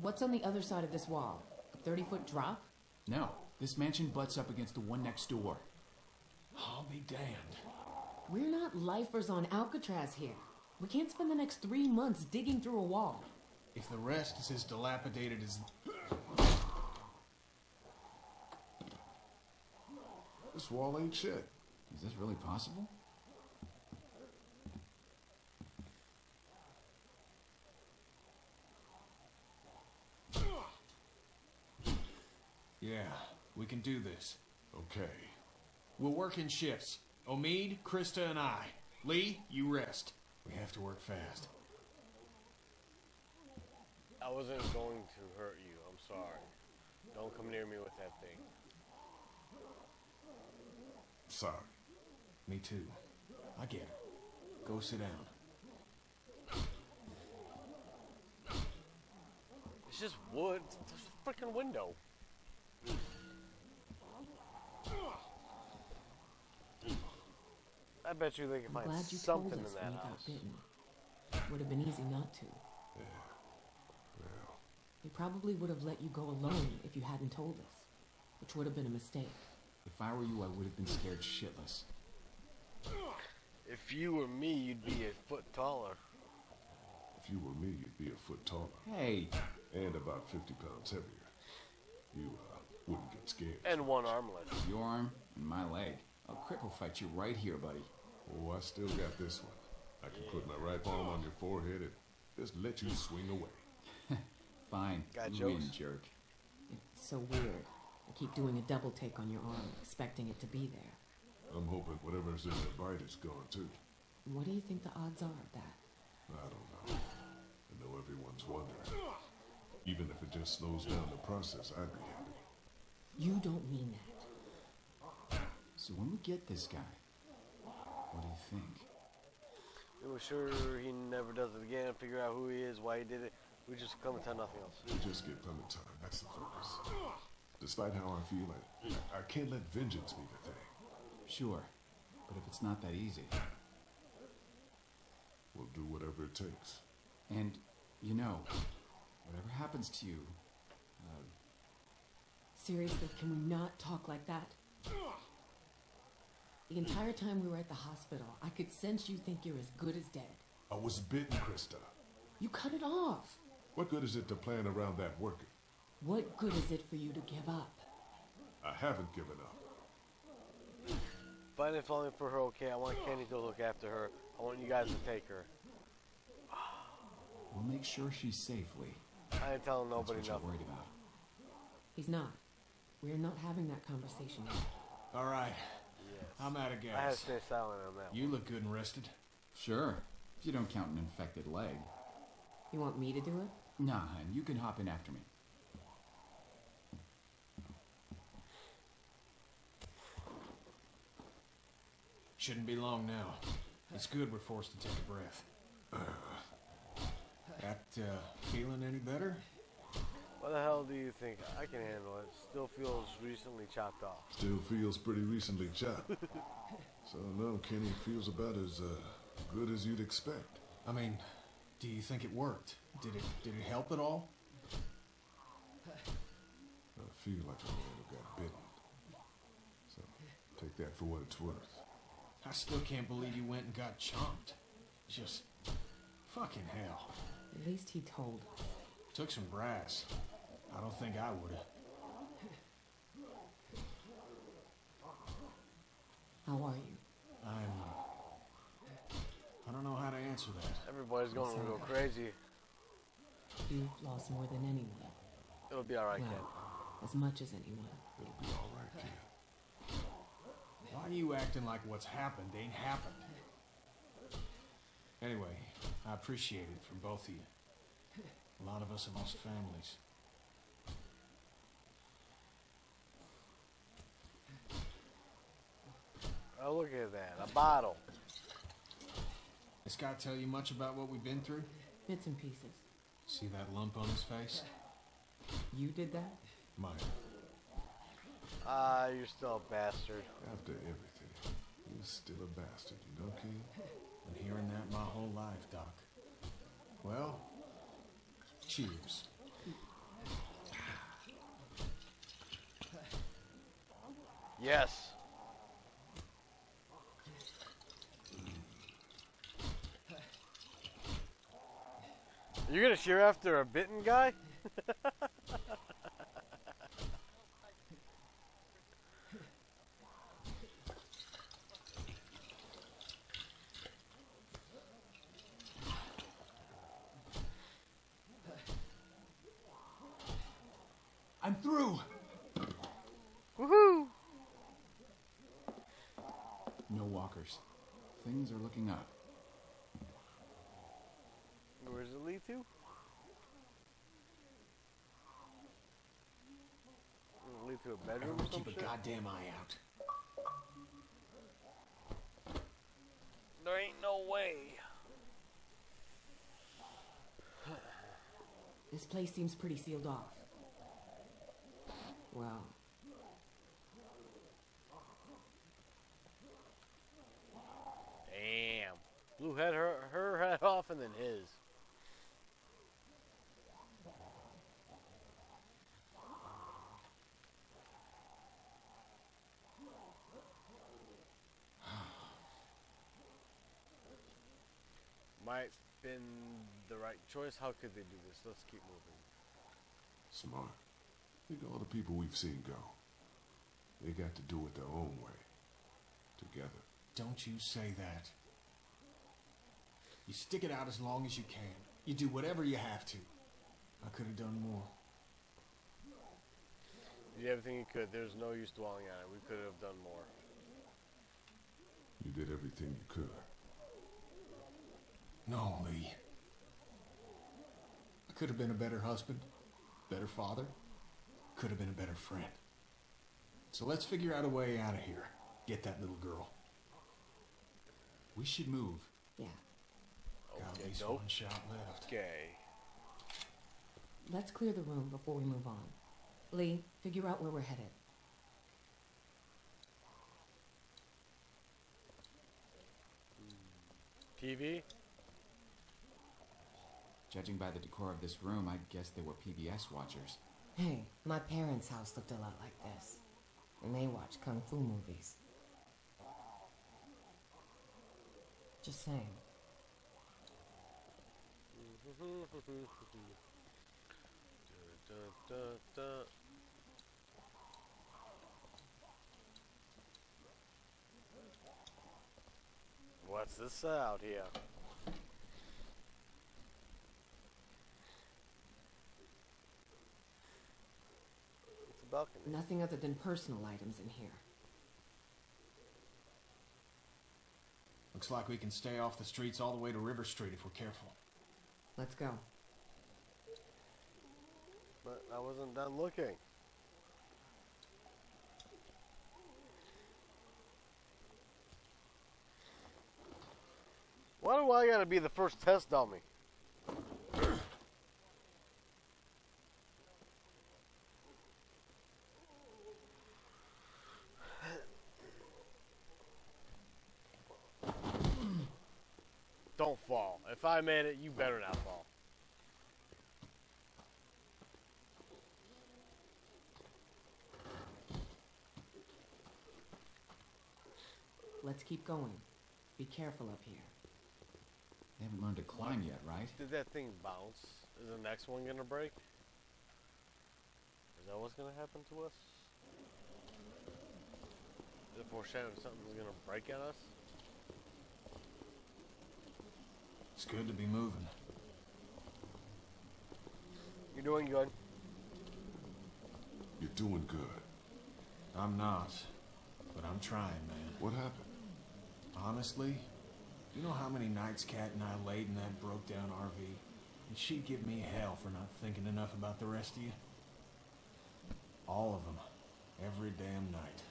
Speaker 7: what's on the other side of this wall? A 30 foot drop?
Speaker 9: No, this mansion butts up against the one next door.
Speaker 4: I'll be damned.
Speaker 7: We're not lifers on Alcatraz here. We can't spend the next three months digging through a wall.
Speaker 4: If the rest is as dilapidated as.
Speaker 5: This wall ain't shit.
Speaker 9: Is this really possible?
Speaker 4: Yeah, we can do this.
Speaker 5: Okay.
Speaker 4: We'll work in shifts. Omid, Christa, and I. Lee, you rest. We have to work fast.
Speaker 6: I wasn't going to hurt you. I'm sorry. Don't come near me with that thing.
Speaker 5: Sorry.
Speaker 4: Me too. I get it. Go sit down.
Speaker 6: It's just wood. It's a freaking window. I bet you they can
Speaker 7: I'm
Speaker 6: find
Speaker 7: glad you
Speaker 6: something
Speaker 7: told
Speaker 6: in
Speaker 7: us
Speaker 6: that
Speaker 7: when you
Speaker 6: house.
Speaker 7: got bitten. Would have been easy not to.
Speaker 5: Well,
Speaker 7: They probably would have let you go alone if you hadn't told us, which would have been a mistake.
Speaker 9: If I were you, I would have been scared shitless.
Speaker 6: If you were me, you'd be a foot taller.
Speaker 5: if you were me, you'd be a foot taller
Speaker 9: Hey,
Speaker 5: and about 50 pounds heavier. You uh, wouldn't get scared.
Speaker 6: And one armlet.
Speaker 9: your arm and my leg. I'll cripple fight you right here, buddy.
Speaker 5: Oh, I still got this one. I can put my right palm on your forehead and just let you swing away.
Speaker 9: Fine.
Speaker 6: Got
Speaker 9: you
Speaker 6: jokes?
Speaker 9: win, jerk.
Speaker 7: It's so weird. I keep doing a double take on your arm, expecting it to be there.
Speaker 5: I'm hoping whatever's in the bite is gone too.
Speaker 7: What do you think the odds are of that?
Speaker 5: I don't know. I know everyone's wondering. Even if it just slows down the process, I'd be happy.
Speaker 7: You don't mean that.
Speaker 9: So when we get this guy, what do you think?
Speaker 6: We were sure he never does it again, figure out who he is, why he did it. We just come and tell nothing else.
Speaker 5: We just get time. That's the focus. Despite how I feel, I, I can't let vengeance be the thing.
Speaker 9: Sure, but if it's not that easy,
Speaker 5: We'll do whatever it takes.
Speaker 9: and you know, whatever happens to you, uh,
Speaker 7: Seriously, can we not talk like that? The entire time we were at the hospital, I could sense you think you're as good as dead.
Speaker 5: I was bitten, Christa.
Speaker 7: You cut it off.
Speaker 5: What good is it to plan around that working?
Speaker 7: What good is it for you to give up?
Speaker 5: I haven't given up.
Speaker 6: Finding falling for her, okay. I want Kenny to look after her. I want you guys to take her.
Speaker 9: we'll make sure she's safe, Lee.
Speaker 6: I ain't telling
Speaker 9: That's
Speaker 6: nobody
Speaker 9: what you're worried about.
Speaker 7: He's not. We're not having that conversation yet.
Speaker 4: All right.
Speaker 6: Yes.
Speaker 4: I'm out of gas.
Speaker 6: I had to stay silent on that.
Speaker 4: You look good and rested.
Speaker 9: Sure, if you don't count an infected leg.
Speaker 7: You want me to do it?
Speaker 9: Nah, hun, you can hop in after me.
Speaker 4: Shouldn't be long now. It's good we're forced to take a breath. That uh, feeling any better?
Speaker 6: What the hell do you think? I can handle it. Still feels recently chopped off.
Speaker 5: Still feels pretty recently chopped. so no, Kenny feels about as uh, good as you'd expect.
Speaker 4: I mean, do you think it worked? Did it did it help at all?
Speaker 5: I feel like a man who got bitten. So take that for what it's worth.
Speaker 4: I still can't believe you went and got chomped. Just fucking hell.
Speaker 7: At least he told us.
Speaker 4: Took some brass. I don't think I would have.
Speaker 7: How are you?
Speaker 4: I'm. I don't know how to answer that.
Speaker 6: Everybody's going to go crazy.
Speaker 7: You've lost more than anyone.
Speaker 6: It'll be alright,
Speaker 7: well,
Speaker 6: kid.
Speaker 7: as much as anyone.
Speaker 5: It'll be all right, kid.
Speaker 4: Why are you acting like what's happened ain't happened? Anyway, I appreciate it from both of you. A lot of us have lost families.
Speaker 6: Oh, look at that. A bottle.
Speaker 4: This guy tell you much about what we've been through?
Speaker 7: Bits and pieces.
Speaker 4: See that lump on his face?
Speaker 7: You did that?
Speaker 4: Mine.
Speaker 6: Ah, you're still a bastard.
Speaker 5: After everything, you're still a bastard, you know, kid?
Speaker 4: Been hearing that my whole life, Doc. Well, cheers.
Speaker 6: Yes. You're gonna cheer after a bitten guy?
Speaker 4: through!
Speaker 6: Woohoo!
Speaker 9: No walkers. Things are looking up.
Speaker 6: Where does it lead to? Does it lead to a bedroom or
Speaker 4: Everyone
Speaker 6: some
Speaker 4: keep a goddamn eye out.
Speaker 6: There ain't no way.
Speaker 7: This place seems pretty sealed off. Well,
Speaker 6: Damn. Blue had her her head off and then his. Might have been the right choice. How could they do this? Let's keep moving.
Speaker 5: Smart. Think of all the people we've seen go. They got to do it their own way. Together.
Speaker 4: Don't you say that. You stick it out as long as you can. You do whatever you have to. I could have done more.
Speaker 6: You did everything you could. There's no use dwelling on it. We could have done more.
Speaker 5: You did everything you could.
Speaker 4: No, Lee. I could have been a better husband, better father, could have been a better friend. So let's figure out a way out of here. Get that little girl.
Speaker 9: We should move.
Speaker 7: yeah.
Speaker 4: Got at
Speaker 6: Okay,
Speaker 4: least
Speaker 6: dope.
Speaker 4: one shot left.
Speaker 6: Okay.
Speaker 7: Let's clear the room before we move on. Lee, figure out where we're headed.
Speaker 6: TV?
Speaker 9: Judging by the decor of this room, I guess they were PBS watchers.
Speaker 7: Hey, my parents' house looked a lot like this. And they watch kung fu movies. Just saying.
Speaker 6: Dun, dun, dun. What's this out here? It's a balcony.
Speaker 7: Nothing other than personal items in here.
Speaker 4: Looks like we can stay off the streets all the way to River Street if we're careful.
Speaker 7: Let's go.
Speaker 6: But I wasn't done looking. Why do I gotta be the first test dummy? Don't fall. If I made it, you better not fall.
Speaker 7: Let's keep going. Be careful up here.
Speaker 9: They haven't learned to climb yet, right?
Speaker 6: Did that thing bounce? Is the next one gonna break? Is that what's gonna happen to us? Is it foreshadowing something's gonna break on us?
Speaker 4: It's good to be moving.
Speaker 6: You're doing good.
Speaker 5: You're doing good.
Speaker 4: I'm not, but I'm trying, man.
Speaker 5: What happened?
Speaker 4: Honestly, you know how many nights Kat and I laid in that broke down RV? And she'd give me hell for not thinking enough about the rest of you. All of them. Every damn night.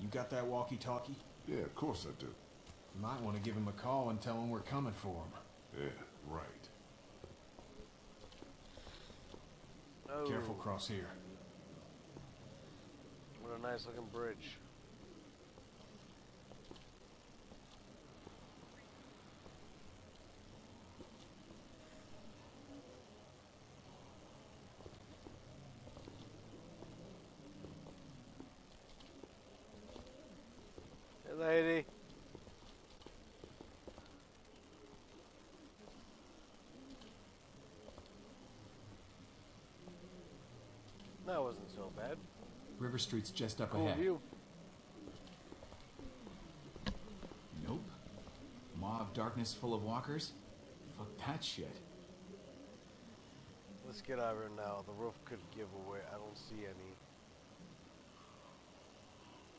Speaker 4: You got that walkie-talkie?
Speaker 5: Yeah, of course I do.
Speaker 4: You might want to give him a call and tell him we're coming for him.
Speaker 5: Yeah, right.
Speaker 6: Oh,
Speaker 4: Careful cross here.
Speaker 6: What a nice looking bridge. Hey, lady. That wasn't so bad.
Speaker 9: River Street's just up
Speaker 6: Cool
Speaker 9: ahead.
Speaker 6: view.
Speaker 9: Nope. Maw of darkness full of walkers? Fuck that shit.
Speaker 6: Let's get out of here now. The roof could give away. I don't see any.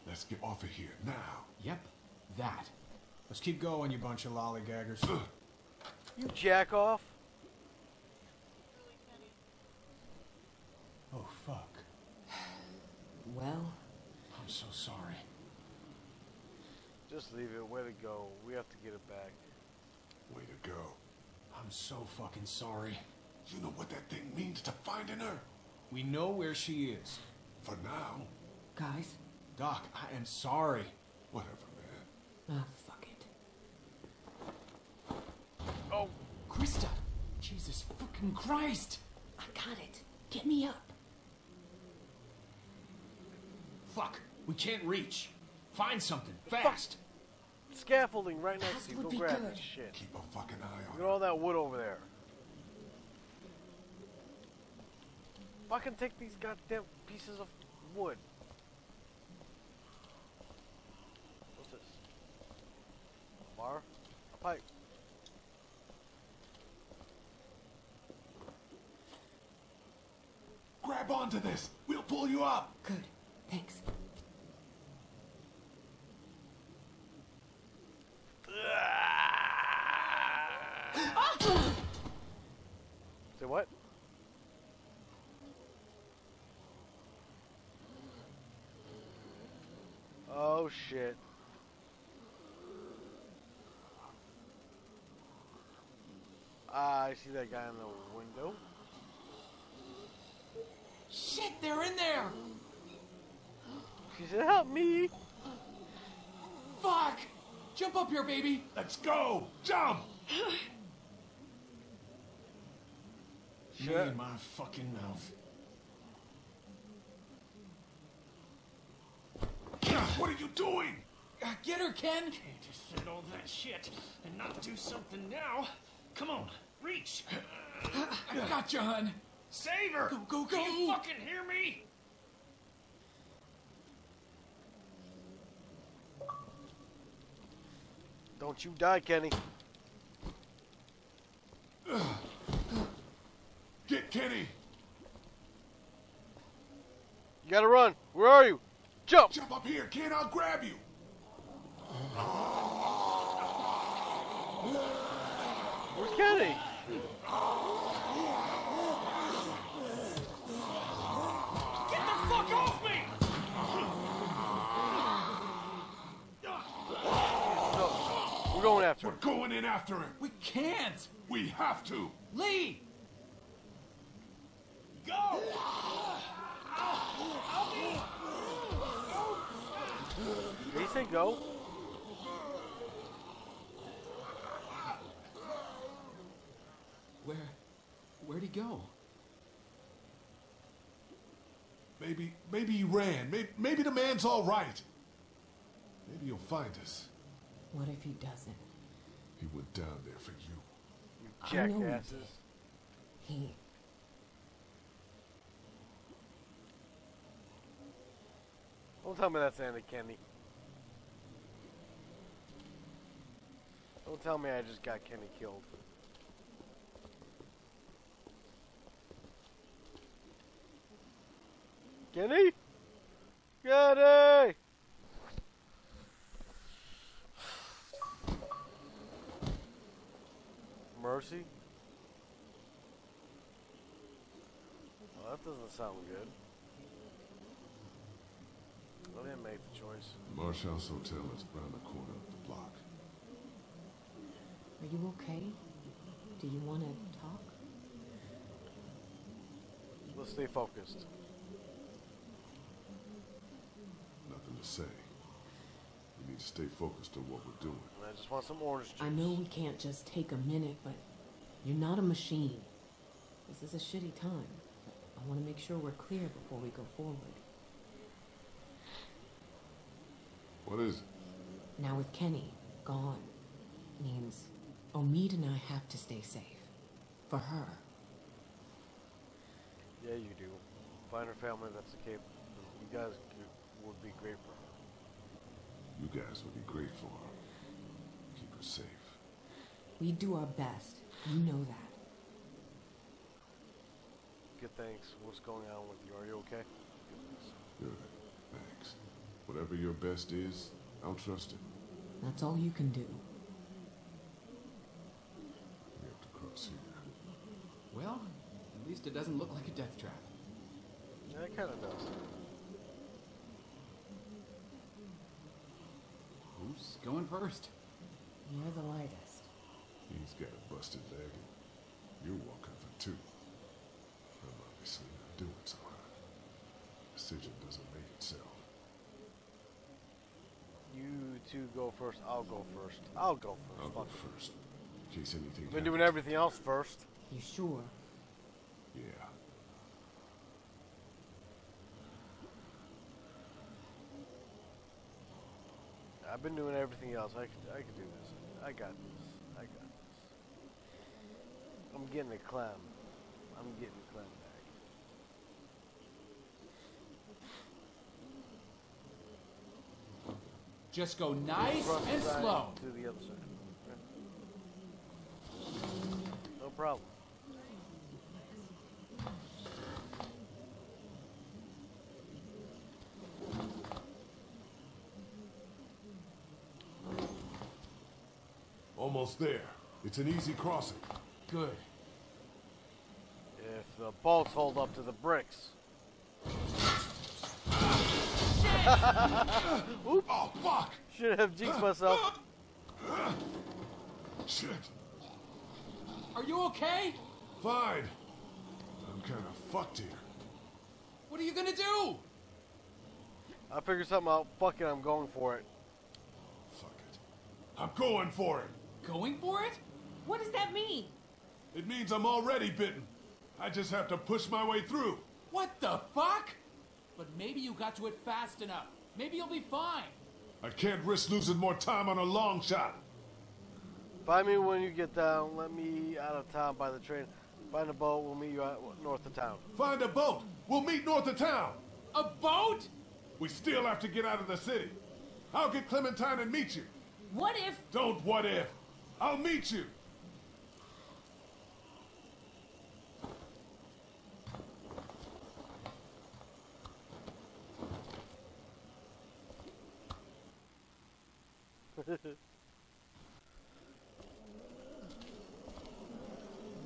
Speaker 5: Let's get off of here now.
Speaker 9: Yep, that.
Speaker 4: Let's keep going, you bunch of lollygaggers.
Speaker 6: You jack off.
Speaker 4: Oh, fuck.
Speaker 7: Well,
Speaker 4: I'm so sorry.
Speaker 6: Just leave it. Way to go. We have to get it back.
Speaker 5: Way to go.
Speaker 4: I'm so fucking sorry.
Speaker 5: You know what that thing means to finding her?
Speaker 4: We know where she is.
Speaker 5: For now.
Speaker 7: guys,
Speaker 4: Doc, I am sorry.
Speaker 5: Whatever, man.
Speaker 7: ah, fuck it.
Speaker 6: Oh,
Speaker 9: Christa! Jesus fucking Christ!
Speaker 7: I got it. Get me up.
Speaker 4: Fuck. We can't reach. Find something. Fast.
Speaker 6: Scaffolding right next
Speaker 7: Fast
Speaker 6: to you. Go grab
Speaker 7: good.
Speaker 6: this shit.
Speaker 5: Keep a fucking eye on
Speaker 6: Look
Speaker 5: on
Speaker 6: at
Speaker 5: her.
Speaker 6: all that wood over there. Fucking take these goddamn pieces of wood. What's this? A bar? A pipe.
Speaker 5: Grab onto this. We'll pull you up.
Speaker 7: Good. Thanks.
Speaker 6: Say what? Oh shit. Ah, I see that guy in the window.
Speaker 9: Shit, they're in there!
Speaker 6: She said, "Help me!"
Speaker 9: Fuck! Jump up here, baby!
Speaker 5: Let's go. Jump.
Speaker 4: Me in my fucking mouth.
Speaker 5: What are you doing?
Speaker 9: Uh, get her, Ken!
Speaker 4: Can't just said all that shit and not do something now. Come on, reach.
Speaker 9: I got you, hun!
Speaker 4: Save her.
Speaker 9: Go, go,
Speaker 4: Can you fucking hear me?
Speaker 6: Don't you die, Kenny.
Speaker 5: Get Kenny.
Speaker 6: You gotta run. Where are you? Jump!
Speaker 5: Jump up here. kid. I'll grab you.
Speaker 6: Where's Kenny?
Speaker 4: Get the fuck off me!
Speaker 6: No, we're going after
Speaker 5: We're
Speaker 6: him.
Speaker 5: going in after him.
Speaker 9: We can't!
Speaker 5: We have to.
Speaker 9: Lee!
Speaker 4: Go!
Speaker 6: Did he say go?
Speaker 9: Where. Where'd he go?
Speaker 5: Maybe, maybe he ran. Maybe, maybe the man's all right. Maybe he'll find us.
Speaker 7: What if he doesn't?
Speaker 5: He went down there for you.
Speaker 6: You
Speaker 7: I know he
Speaker 6: jackasses.
Speaker 7: He.
Speaker 6: Don't tell me that's Andy Kenny. Don't tell me I just got Kenny killed. Kenny? Kenny! Mercy? Well, that doesn't sound good. I didn't make the choice.
Speaker 5: Marsh House Hotel is around the corner.
Speaker 7: Are you okay? Do you want to talk?
Speaker 6: Let's stay focused.
Speaker 5: Nothing to say. We need to stay focused on what we're doing.
Speaker 6: I just want some orange juice.
Speaker 7: I know we can't just take a minute, but you're not a machine. This is a shitty time. I want to make sure we're clear before we go forward.
Speaker 5: What is it?
Speaker 7: Now with Kenny gone, means Oh, Omid and I have to stay safe. For her.
Speaker 6: Yeah, you do. Find her family that's the cape. You guys could- would be great for her.
Speaker 5: You guys would be great for her. Keep her safe.
Speaker 7: We do our best. You know that.
Speaker 6: Good thanks. What's going on with you? Are you okay?
Speaker 5: Good. Thanks. Whatever your best is, I'll trust it.
Speaker 7: That's all you can do.
Speaker 5: We have to cross here.
Speaker 9: Well, at least it doesn't look like a death trap.
Speaker 6: Yeah, it kind of does.
Speaker 9: Who's going first?
Speaker 7: You're the lightest.
Speaker 5: He's got a busted leg, and you're walking for two. I'm obviously not doing so hot. Decision doesn't make itself.
Speaker 6: You two go first. I'll go first. I'll go 1st
Speaker 5: I'll go first. In case anything
Speaker 6: I've been doing everything else first.
Speaker 7: You sure?
Speaker 5: Yeah.
Speaker 6: I've been doing everything else. I could, I could do this. I got this. I got this. I'm getting a clam. I'm getting a clam back.
Speaker 9: Just go nice
Speaker 6: Across
Speaker 9: and slow.
Speaker 6: To the other side. Okay. No problem.
Speaker 5: Almost there. It's an easy crossing.
Speaker 9: Good.
Speaker 6: If the bolts hold up to the bricks. Oops.
Speaker 5: Oh, fuck!
Speaker 6: Should have jinxed uh, myself.
Speaker 5: Uh, shit.
Speaker 9: Are you okay?
Speaker 5: Fine. I'm kind of fucked here.
Speaker 9: What are you gonna do?
Speaker 6: I'll figure something out. Fuck it, I'm going for it.
Speaker 5: Fuck it. I'm going for it.
Speaker 9: Going for it?
Speaker 7: What does that mean?
Speaker 5: It means I'm already bitten. I just have to push my way through.
Speaker 9: What the fuck? But maybe you got to it fast enough. Maybe you'll be fine.
Speaker 5: I can't risk losing more time on a long shot.
Speaker 6: Find me when you get down. Let me out of town by the train. Find a boat. We'll meet you out north of town.
Speaker 5: Find a boat. We'll meet north of town.
Speaker 9: A boat?
Speaker 5: We still have to get out of the city. I'll get Clementine and meet you.
Speaker 7: What if.
Speaker 5: Don't what if. I'll meet you.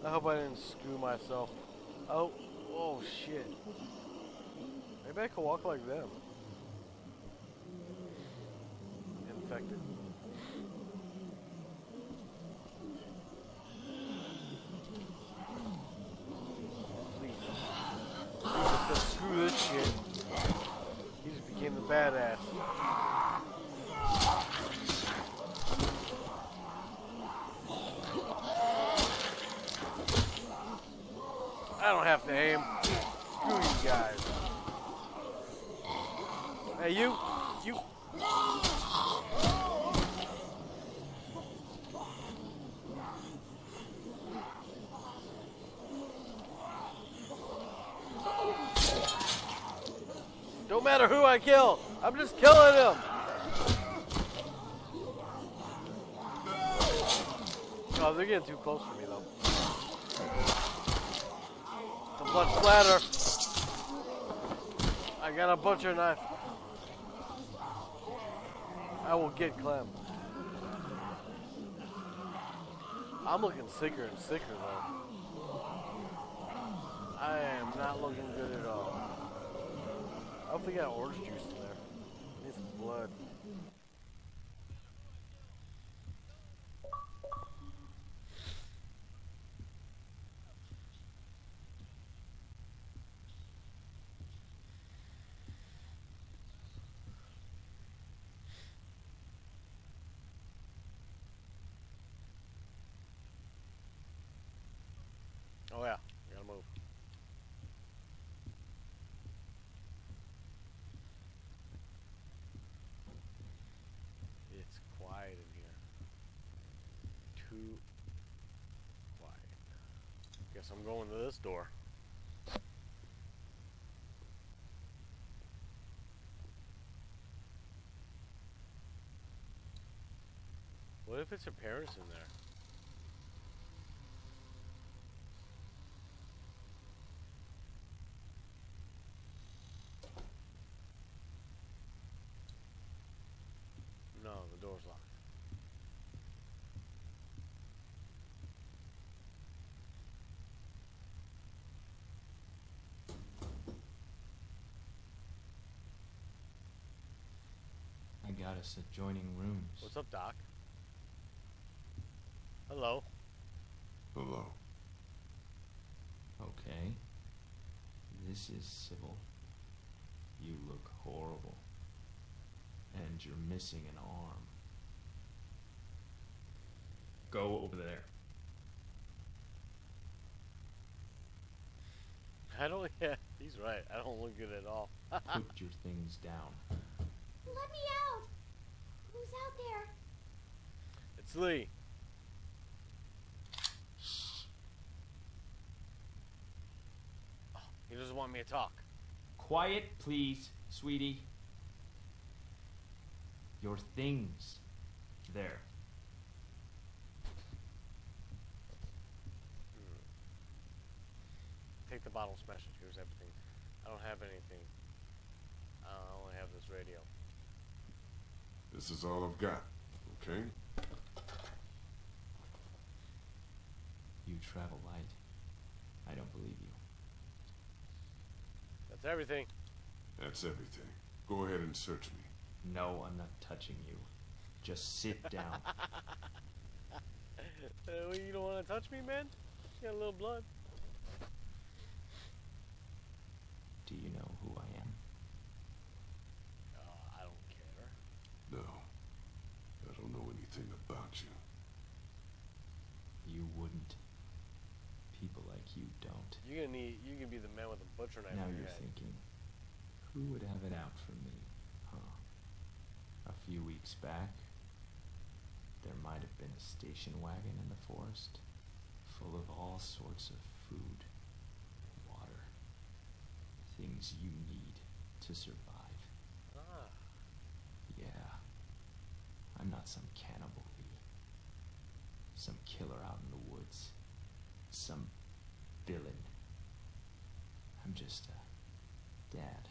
Speaker 6: I hope I didn't screw myself. Oh, oh shit. Maybe I could walk like them. Infected. Please. Please just screw this shit. He just became the badass. I don't have to aim. Screw you guys. Hey, you. You. Don't I kill. I'm just killing him. Oh, they're getting too close for me, though. The blood splatter. I got a butcher knife. I will get Clem. I'm looking sicker and sicker though. I am not looking good at all. I they got orange juice in there. Need some blood. Oh yeah, gotta move. It's quiet in here. Too quiet. Guess I'm going to this door. What if it's her parents in there? No, the door's locked.
Speaker 10: I got us adjoining rooms.
Speaker 6: What's up, Doc? Hello.
Speaker 5: Hello.
Speaker 10: Okay. This is Sybil. You look horrible. And you're missing an arm. Go over there.
Speaker 6: I don't. Yeah, he's right. I don't look good at all.
Speaker 10: Put your things down.
Speaker 2: Let me out! Who's out there?
Speaker 6: It's Lee. Oh, he doesn't want me to talk.
Speaker 10: Quiet, please, sweetie. Your things. There. Hmm.
Speaker 6: Take the bottle, smash it. Here's everything. I don't have anything. I only have this radio.
Speaker 5: This is all I've got, okay?
Speaker 10: You travel light. I don't believe you.
Speaker 6: That's everything.
Speaker 5: That's everything. Go ahead and search me.
Speaker 10: No, I'm not touching you. Just sit down.
Speaker 6: Uh, well, you don't want to touch me, man? You got a little blood.
Speaker 10: Do you know who I am?
Speaker 6: Uh, I don't care.
Speaker 5: No. I don't know anything about you.
Speaker 10: You wouldn't. People like you don't.
Speaker 6: You're gonna need. You can be the man with the butcher knife
Speaker 10: Now you're
Speaker 6: head.
Speaker 10: thinking, who would have it out for me, huh? A few weeks back, there might have been a station wagon in the forest, full of all sorts of food, water, things you need to survive.
Speaker 6: Ah,
Speaker 10: Yeah, I'm not some cannibal. Some killer out in the woods. Some villain. I'm just a dad.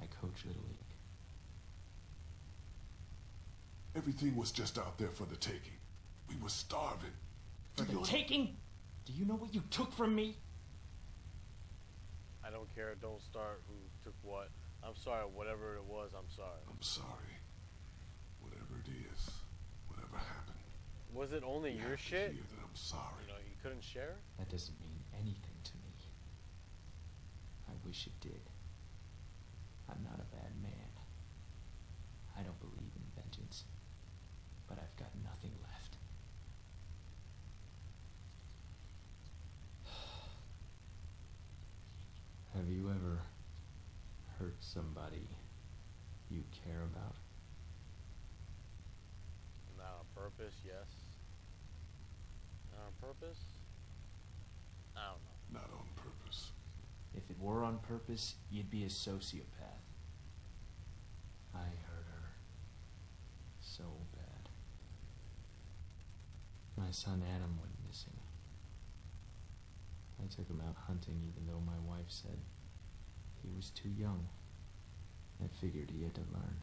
Speaker 10: I coach Little League.
Speaker 5: Everything was just out there for the taking. We were starving.
Speaker 10: For the taking? Do you know what you took from me?
Speaker 6: I don't care. Don't start. Who took what? I'm sorry. Whatever it was, I'm sorry.
Speaker 5: I'm sorry. Whatever it is, whatever happened.
Speaker 6: Was it only
Speaker 5: you
Speaker 6: your shit?
Speaker 5: that I'm sorry.
Speaker 6: You know, you couldn't share.
Speaker 10: That doesn't mean anything to me. I wish it did. I'm not a bad man. I don't believe in vengeance. But I've got nothing left. Have you ever hurt somebody you care about?
Speaker 6: Not on purpose. Yes. Not on purpose. I don't know.
Speaker 5: Not on purpose.
Speaker 10: If it were on purpose, you'd be a sociopath. I hurt her. So bad. My son Adam went missing. I took him out hunting even though my wife said He was too young. I figured he had to learn.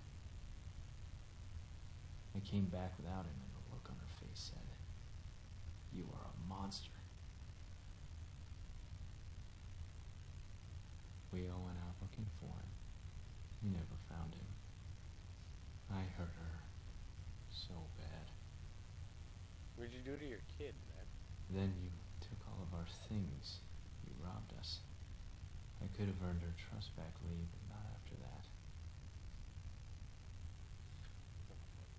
Speaker 10: I came back without him, and the look on her face said, You are a monster. We all went out looking for him. We never found him. I hurt her so bad.
Speaker 6: What'd you do to your kid, man?
Speaker 10: Then you took all of our things. You robbed us. I could have earned her trust back, Lee, but not after that.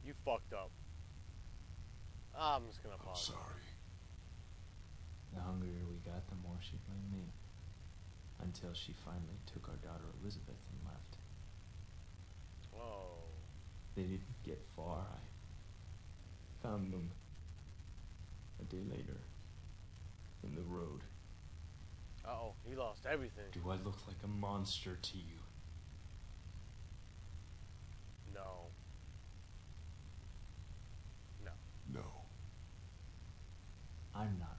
Speaker 6: You fucked up. I'm just gonna
Speaker 5: I'm sorry.
Speaker 10: The hungrier we got, the more she blamed me. Until she finally took our daughter Elizabeth and left.
Speaker 6: Oh.
Speaker 10: They didn't get far. I found them a day later in the road.
Speaker 6: Uh oh, he lost everything.
Speaker 10: Do I look like a monster to you?
Speaker 6: No. No.
Speaker 5: No.
Speaker 10: I'm not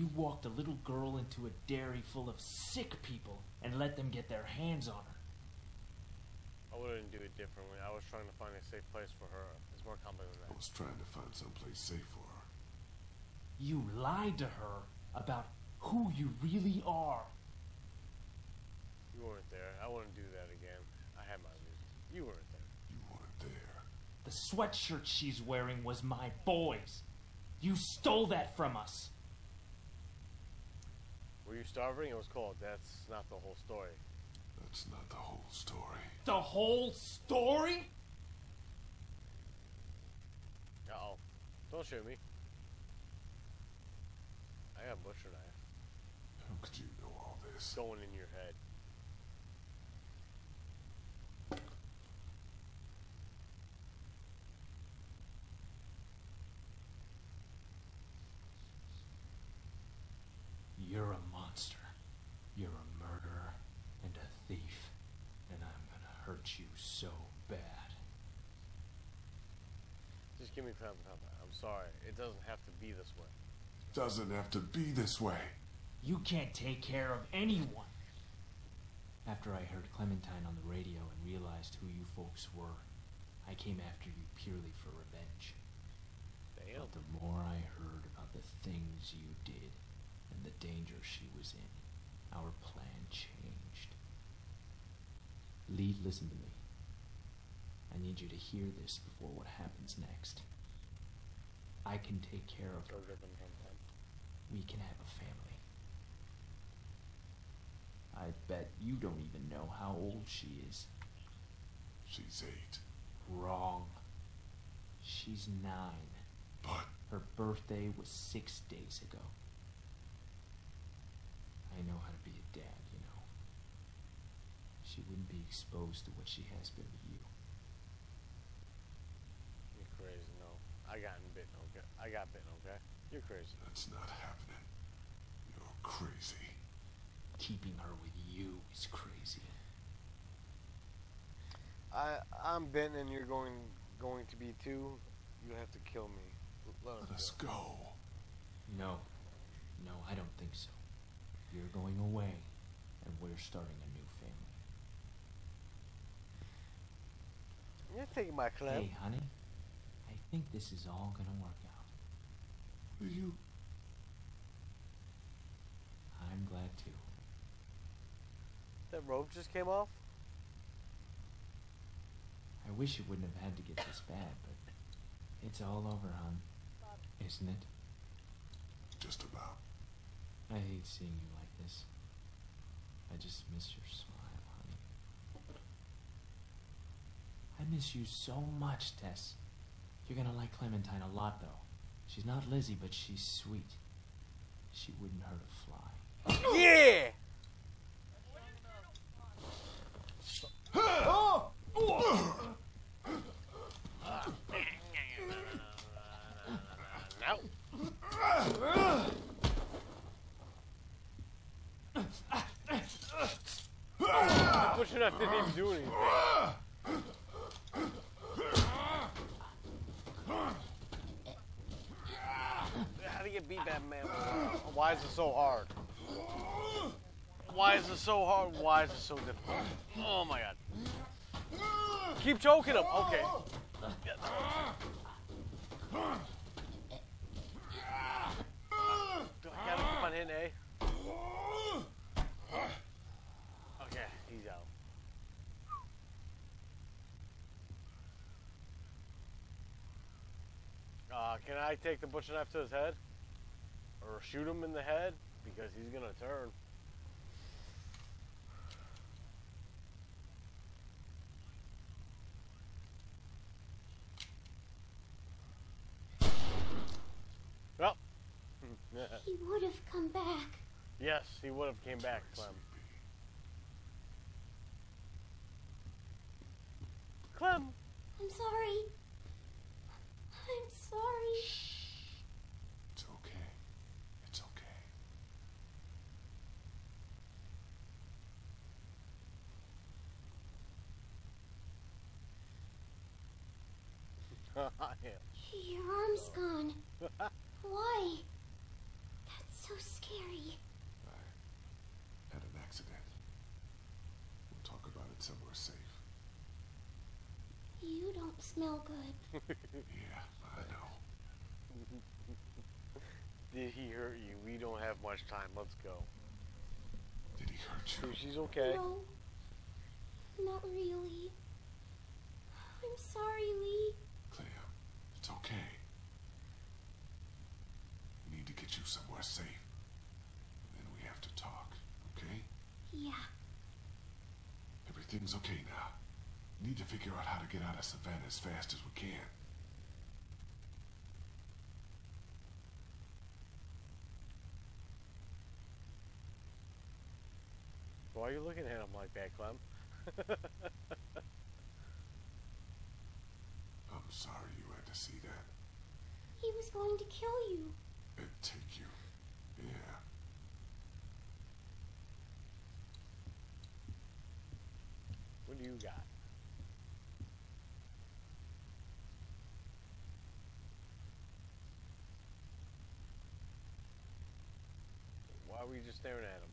Speaker 10: you. You walked a little girl into a dairy full of sick people and let them get their hands on her.
Speaker 6: I wouldn't do it differently. I was trying to find a safe place for her. It's more complicated than that.
Speaker 5: I was trying to find someplace safe for her.
Speaker 10: You lied to her about who you really are.
Speaker 6: You weren't there. I wouldn't do that again. I had my reasons. You weren't there.
Speaker 5: You weren't there.
Speaker 10: The sweatshirt she's wearing was my boy's. You stole that from us.
Speaker 6: Were you starving? It was cold. That's not the whole story.
Speaker 5: That's not the whole story.
Speaker 10: The whole story?
Speaker 6: Uh oh. Don't shoot me. I got a butcher knife
Speaker 5: How could you know all this?
Speaker 6: going in your head.
Speaker 10: You're a monster. You're a murderer and a thief. And I'm gonna hurt you so bad.
Speaker 6: Just give me time, time. I'm sorry. It doesn't have to be this way.
Speaker 5: Doesn't have to be this way.
Speaker 10: You can't take care of anyone. After I heard Clementine on the radio and realized who you folks were, I came after you purely for revenge.
Speaker 6: Damn.
Speaker 10: But the more I heard about the things you did and the danger she was in, our plan changed. Lee, listen to me. I need you to hear this before what happens next. I can take care of her.
Speaker 6: get them from them.
Speaker 10: We can have a family. I bet you don't even know how old she is.
Speaker 5: She's eight.
Speaker 10: Wrong. She's nine.
Speaker 5: But
Speaker 10: Her birthday was six days ago. I know how to be a dad, you know. She wouldn't be exposed to what she has been with you.
Speaker 6: You're crazy. No. I got bitten, okay? I got bitten, okay? You're crazy.
Speaker 5: that's not happening. You're crazy.
Speaker 10: Keeping her with you is crazy.
Speaker 6: I I'm bitten and you're going going to be too. You have to kill me. Let us
Speaker 5: Let us
Speaker 6: go.
Speaker 5: go.
Speaker 10: No, no, I don't think so. You're going away, and we're starting a new family.
Speaker 6: You're taking my clip.
Speaker 10: Hey, honey, I think this is all gonna work out.
Speaker 5: You
Speaker 10: I'm glad too.
Speaker 6: That robe just came off.
Speaker 10: I wish it wouldn't have had to get this bad, but it's all over, hon. Isn't it?
Speaker 5: just about.
Speaker 10: I hate seeing you like this. I just miss your smile, honey. I miss you so much, Tess. You're gonna like Clementine a lot, though. She's not Lizzie, but she's sweet. She wouldn't hurt a fly.
Speaker 6: Yeah. Now. The butcher didn't even do anything. You beat that man? Why is it so hard? Why is it so hard? Why is it so difficult? Oh my god. Keep choking him. Okay. I gotta keep on hitting A? Okay, he's out. Uh, can I take the butcher knife to his head? Or shoot him in the head? Because he's gonna turn. Well.
Speaker 2: He would have come back.
Speaker 6: yes, he would have came back, Clem. Clem!
Speaker 2: I'm sorry. I'm sorry.
Speaker 5: It's okay. It's okay.
Speaker 2: Your gone. Why? That's so scary.
Speaker 5: I had an accident. We'll talk about it somewhere safe.
Speaker 2: You don't smell good.
Speaker 5: Yeah, I know.
Speaker 6: Did he hurt you? We don't have much time. Let's go.
Speaker 5: Did he hurt you?
Speaker 6: She's okay.
Speaker 2: No. Not really. I'm sorry, Lee.
Speaker 5: Clem, it's okay. We need to get you somewhere safe. Then we have to talk, okay?
Speaker 2: Yeah.
Speaker 5: Everything's okay now. Need to figure out how to get out of Savannah as fast as we can.
Speaker 6: Why are you looking at him like that, Clem?
Speaker 5: I'm sorry you had to see that.
Speaker 2: He was going to kill you.
Speaker 5: And take you. Yeah.
Speaker 6: What do you got? Why were you just staring at him?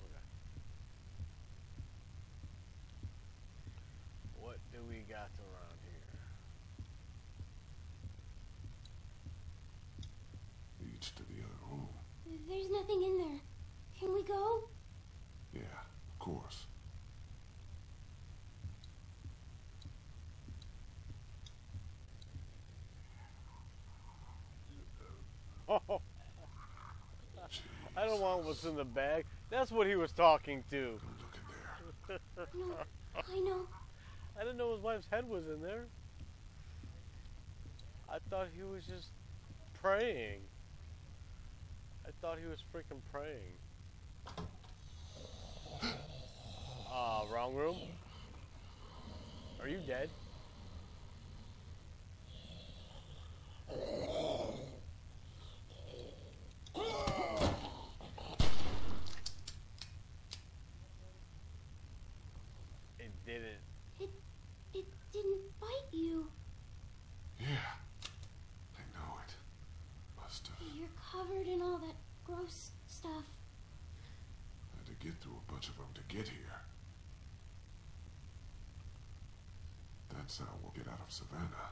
Speaker 6: Okay. What do we got around here?
Speaker 5: Leads to the other room.
Speaker 2: There's nothing in there. Can we go?
Speaker 5: Yeah, of course.
Speaker 6: I don't want what's in the bag. That's what he was talking to.
Speaker 2: No, I know.
Speaker 6: I didn't know his wife's head was in there. I thought he was just praying. I thought he was freaking praying. Ah, wrong room? Are you dead? It didn't.
Speaker 2: It it didn't bite you.
Speaker 5: Yeah. I know it. Must have
Speaker 2: You're covered in all that gross stuff.
Speaker 5: had to get through a bunch of them to get here. We'll get out of Savannah.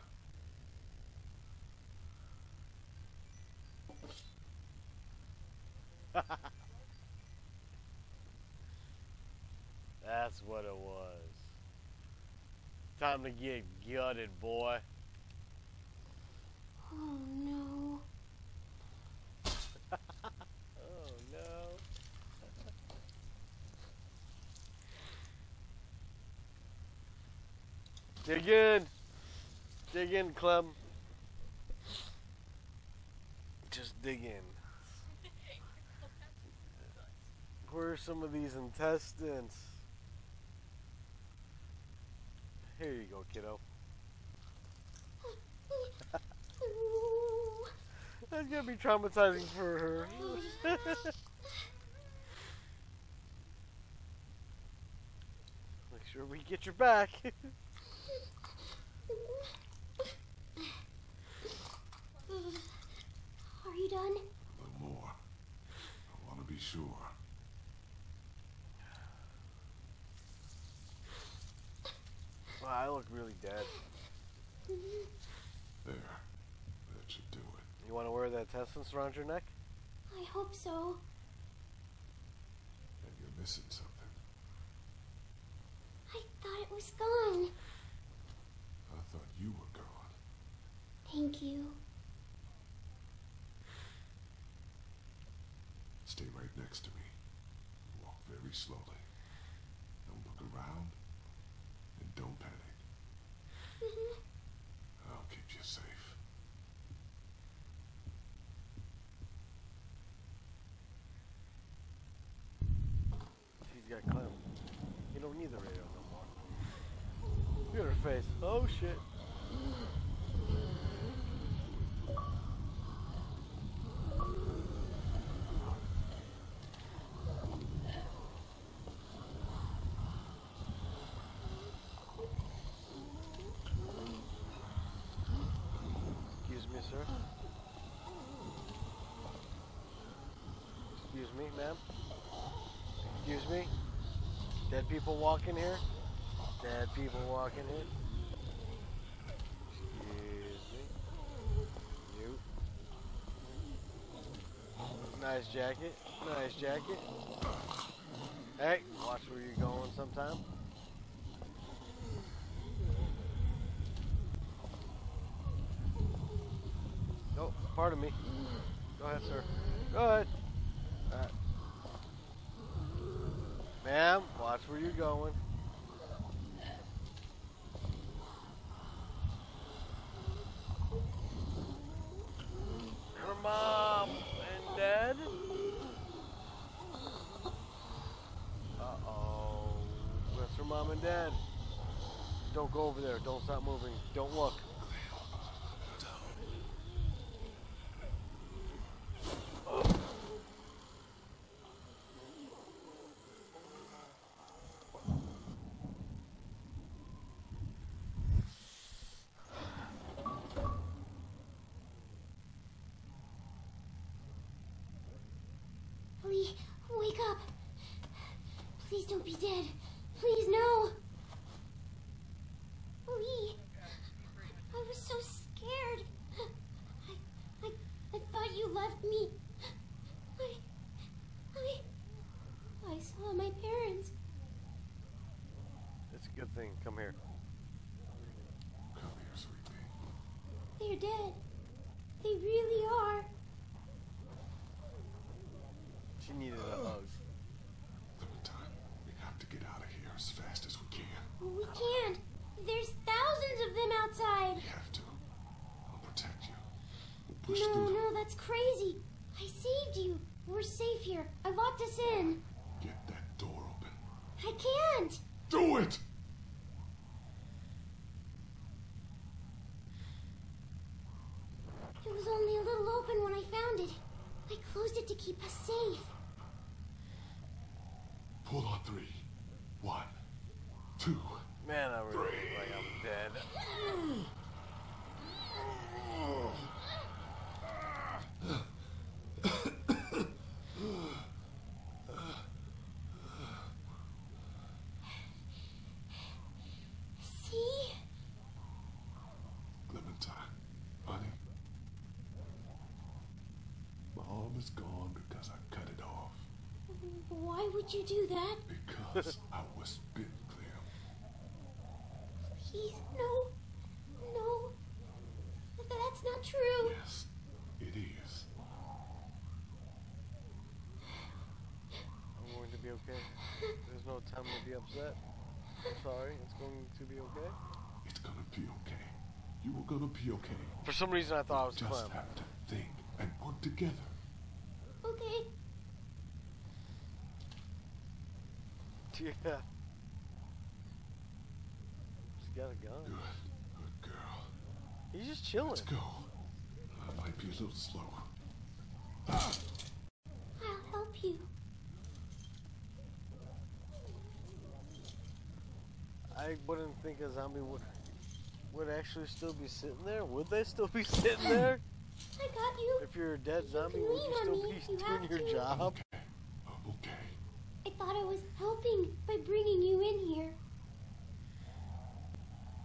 Speaker 6: That's what it was. Time to get gutted, boy.
Speaker 2: Oh no.
Speaker 6: Oh no. Dig in. Dig in, Clem. Just dig in. Where are some of these intestines? Here you go, kiddo. That's gonna be traumatizing for her. Make sure we get your back.
Speaker 2: Are you done?
Speaker 5: A little more. I want to be sure.
Speaker 6: Wow, I look really dead.
Speaker 5: There. That should do it.
Speaker 6: You want to wear that tessence around your neck?
Speaker 2: I hope so.
Speaker 5: And you're missing something.
Speaker 2: I thought it was gone.
Speaker 5: I thought you were gone.
Speaker 2: Thank you.
Speaker 5: Next to me. Walk very slowly. Don't look around. And don't panic. Mm-hmm. I'll keep you safe.
Speaker 6: She's got Clem. You don't need the radio no more. Look at her face. Oh shit. Excuse me, sir. Excuse me, ma'am. Excuse me. Dead people walking here? Dead people walking here? Excuse me. You. Nice jacket. Nice jacket. Hey, watch where you're going sometime. Oh, pardon me. Go ahead, sir. Go ahead. Alright. Ma'am, watch where you're going. Her mom and dad. Uh-oh. That's her mom and dad. Don't go over there. Don't stop moving. Don't look.
Speaker 2: Why would you do that?
Speaker 5: Because I was bit, Clem.
Speaker 2: Please, no. No. That's not true.
Speaker 5: Yes, it is.
Speaker 6: I'm going to be okay. There's no time to be upset. I'm sorry. It's going to be okay.
Speaker 5: It's gonna be okay. You were gonna be okay.
Speaker 6: For some reason, I thought I was
Speaker 5: Just
Speaker 6: Clem.
Speaker 5: have to think and work together.
Speaker 2: Okay.
Speaker 6: Yeah. She's got a gun.
Speaker 5: Good, good girl.
Speaker 6: He's just chilling.
Speaker 5: Let's go. I might be a little slow.
Speaker 2: I'll help you.
Speaker 6: I wouldn't think a zombie would would actually still be sitting there. Would they still be sitting there?
Speaker 2: I got you.
Speaker 6: If you're a dead zombie,
Speaker 2: can
Speaker 6: would you
Speaker 2: lean on
Speaker 6: still be
Speaker 2: you
Speaker 6: doing your
Speaker 2: to.
Speaker 6: job?
Speaker 5: I'm okay.
Speaker 2: I thought I was helping by bringing you in here.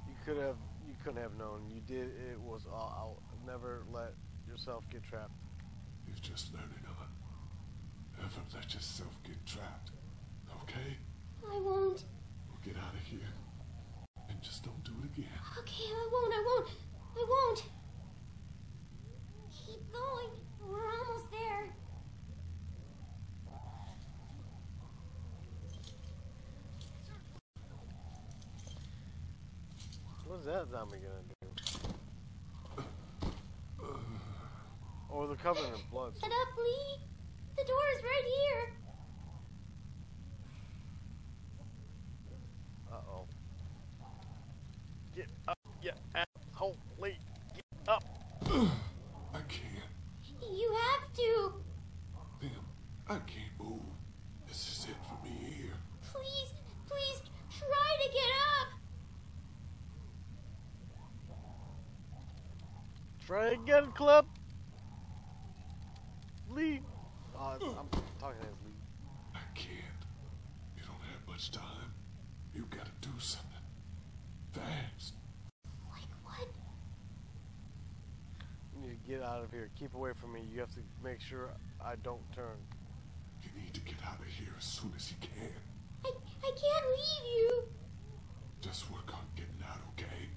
Speaker 6: You could have. You couldn't have known. You did. It was all out. Never let yourself get trapped.
Speaker 5: You're just learning on. Never let yourself get trapped. Okay?
Speaker 2: I won't.
Speaker 5: We'll get out of here. And just don't do it again.
Speaker 2: Okay, I won't, I won't. I won't. Keep going. We're almost there.
Speaker 6: What's that zombie gonna do? Oh, they're covered in blood.
Speaker 2: Get up, Lee. The door is right here.
Speaker 6: Uh oh. Get up, you asshole! Lee. Get up.
Speaker 5: I can't.
Speaker 2: You have to.
Speaker 5: Damn, I can't move. This is it for me here.
Speaker 2: Please, please try to get up.
Speaker 6: Try again, Club. Lee. Uh, I'm talking as Lee.
Speaker 5: I can't. You don't have much time. You gotta do something. Fast.
Speaker 2: Like what?
Speaker 6: You need to get out of here. Keep away from me. You have to make sure I don't turn.
Speaker 5: You need to get out of here as soon as you can.
Speaker 2: I, I can't leave you.
Speaker 5: Just work on getting out, okay?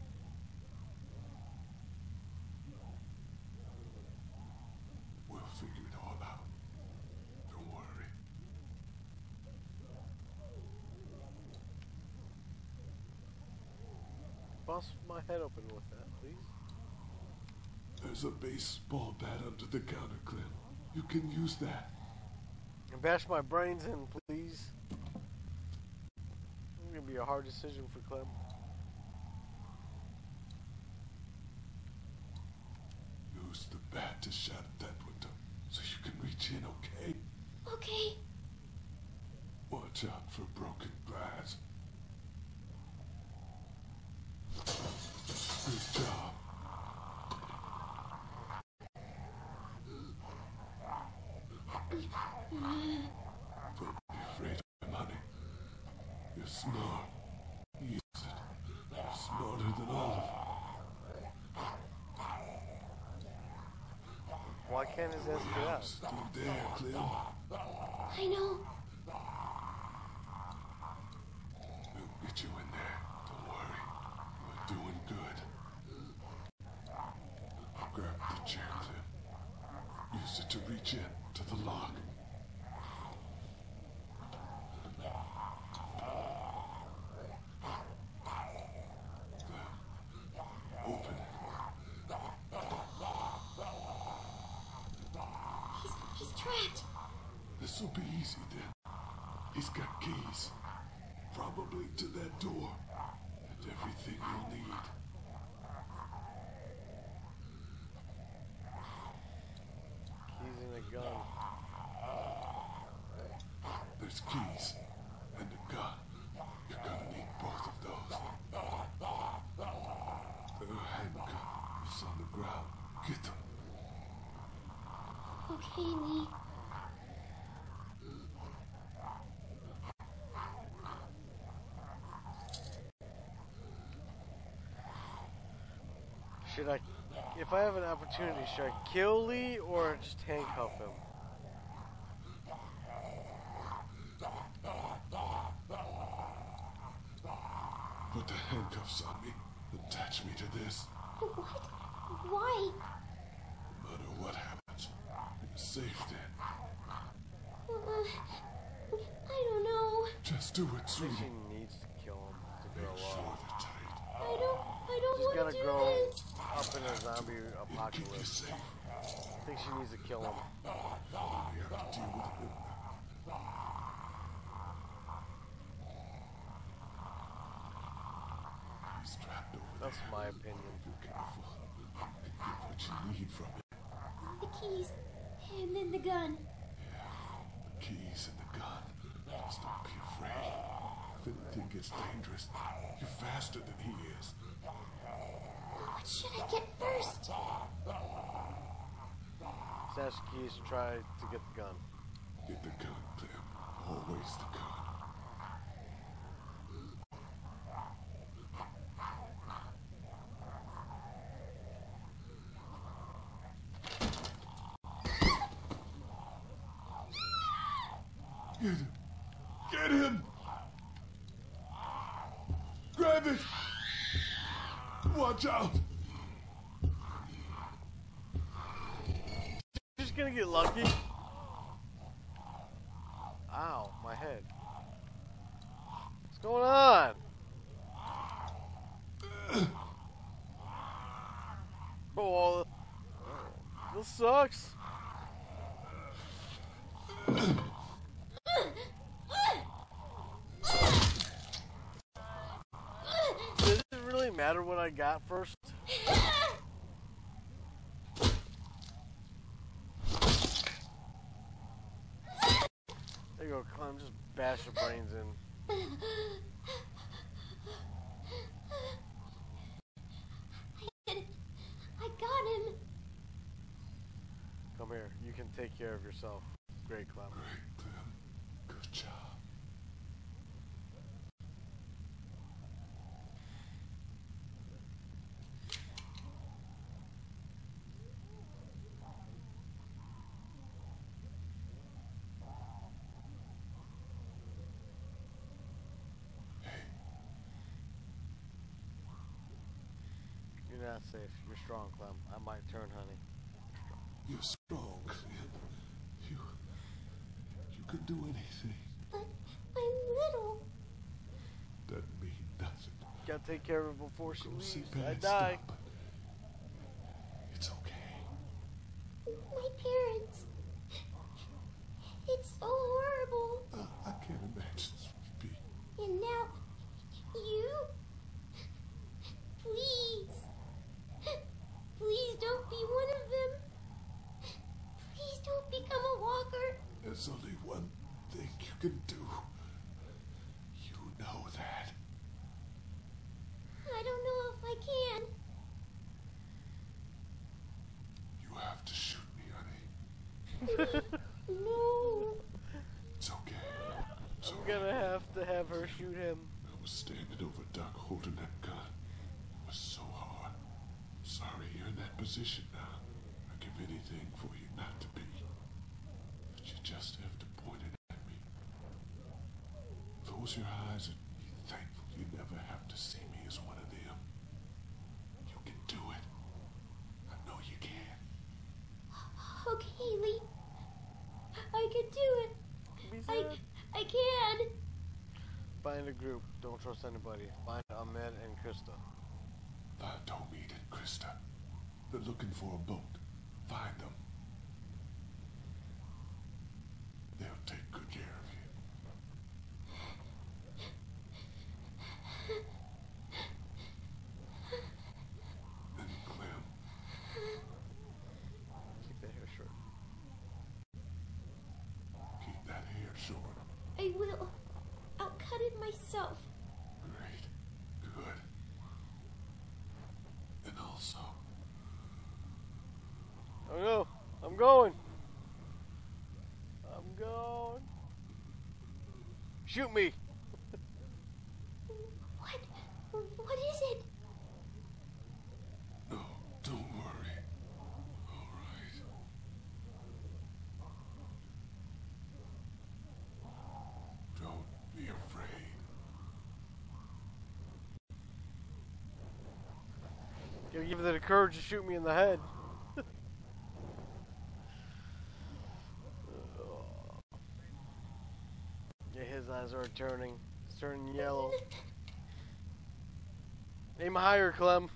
Speaker 5: We'll figure it all out. Don't worry.
Speaker 6: Bust my head open with that, please.
Speaker 5: There's a baseball bat under the counter, Clem. You can use that.
Speaker 6: And bash my brains in, please. It's gonna be a hard decision for Clem.
Speaker 5: Use the bat to shatter that window so you can reach in, okay?
Speaker 2: Okay.
Speaker 5: Watch out for broken glass. Good job. Don't be afraid of him, honey. You're smart. Use it. You're smarter than all
Speaker 6: Why can't his ass
Speaker 5: of
Speaker 6: get
Speaker 5: them.
Speaker 6: out?
Speaker 5: Still there, Clem.
Speaker 2: I know.
Speaker 5: We'll get you in there. Don't worry. We're doing good. Grab the chair, Clem. Use it to reach in to the lock. Open it.
Speaker 2: He's, he's trapped.
Speaker 5: This'll be easy then. He's got keys. Probably to that door. And everything you'll need.
Speaker 6: Keys in a gun.
Speaker 5: There's keys and a gun. You're gonna need both of those. There are handcuffs on the ground. Get them.
Speaker 2: Okay, Lee.
Speaker 6: Should I, if I have an opportunity, should I kill Lee or just handcuff him?
Speaker 5: Put the handcuffs on me. Attach me to this.
Speaker 2: What? Why?
Speaker 5: No matter what happens, you're safe then.
Speaker 2: Uh, I don't know.
Speaker 5: Just do it,
Speaker 6: I think
Speaker 5: sweetie.
Speaker 6: she needs to kill him to
Speaker 5: Make
Speaker 6: grow
Speaker 5: sure
Speaker 6: up.
Speaker 5: they're tight.
Speaker 2: I don't. I don't
Speaker 6: She's
Speaker 2: want
Speaker 6: gotta
Speaker 2: to do
Speaker 6: grow
Speaker 2: this.
Speaker 6: up in a zombie
Speaker 5: It'll keep you
Speaker 6: apocalypse.
Speaker 5: safe.
Speaker 6: I think she needs to kill him.
Speaker 5: You have to deal with him. He's trapped over
Speaker 6: That's
Speaker 5: there.
Speaker 6: my opinion.
Speaker 5: Be careful. And get what you need from him.
Speaker 2: The keys, and then the gun.
Speaker 5: Yeah, The keys and the gun. Just don't be afraid. If anything gets dangerous, you're faster than he is.
Speaker 2: What should I get first?
Speaker 6: Sash Keys to try to get the gun.
Speaker 5: Get the gun, Clem. Always the gun. Get him! Get him! Grab it! Watch out!
Speaker 6: Lucky. Ow, my head. What's going on? Oh, this sucks. Does it really matter what I got first? There you go, Clem. Just bash your brains in.
Speaker 2: I got him.
Speaker 6: Come here. You can take care of yourself. Great, Clem.
Speaker 5: Good job.
Speaker 6: You're not safe. You're strong, Clem. I might turn, honey.
Speaker 5: You're strong. You. You can do anything.
Speaker 2: But I'm little.
Speaker 5: Doesn't mean nothing.
Speaker 6: Gotta take care of her before she
Speaker 5: Go
Speaker 6: leaves.
Speaker 5: bad
Speaker 6: I die.
Speaker 5: stuff, but it's okay.
Speaker 2: My parents. It's so horrible.
Speaker 5: I, I can't imagine this would be.
Speaker 2: And now, you? Please. Please don't be one of them. Please don't become a walker.
Speaker 5: There's only one thing you can do. You know that.
Speaker 2: I don't know if I can.
Speaker 5: You have to shoot me, honey.
Speaker 2: No.
Speaker 5: It's okay. It's
Speaker 6: I'm
Speaker 5: all
Speaker 6: gonna
Speaker 5: right.
Speaker 6: have to have her shoot him.
Speaker 5: I was standing over Duck holding that gun. It was so hard. Sorry you're in that position now. I'd give anything for you not to be. But you just have to point it at me. Close your eyes and be thankful you never have to see me as one of them. You can do it. I know you can.
Speaker 2: Oh, okay, Lee. I can do it. I, I can.
Speaker 6: Find a group. Don't trust anybody. Find Omid and Christa.
Speaker 5: Find Tomid and Christa. They're looking for a boat. Find them. They'll take good care of you. And Clem,
Speaker 6: Keep that hair short.
Speaker 5: keep that hair short.
Speaker 2: I will. I'll cut it myself.
Speaker 5: Great. Good. And also,
Speaker 6: Oh no! I'm going! I'm going! Shoot me!
Speaker 2: What? What is it?
Speaker 5: no, don't worry. All right. Don't be afraid.
Speaker 6: Gotta give it the courage to shoot me in the head. yeah, are turning. It's turning yellow. Aim higher. Clem.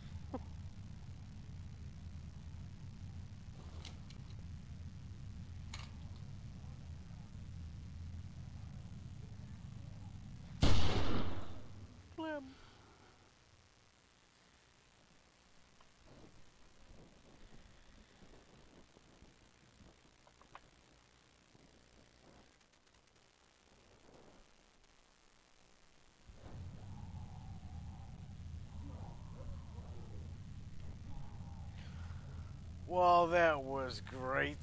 Speaker 6: Well, that was great.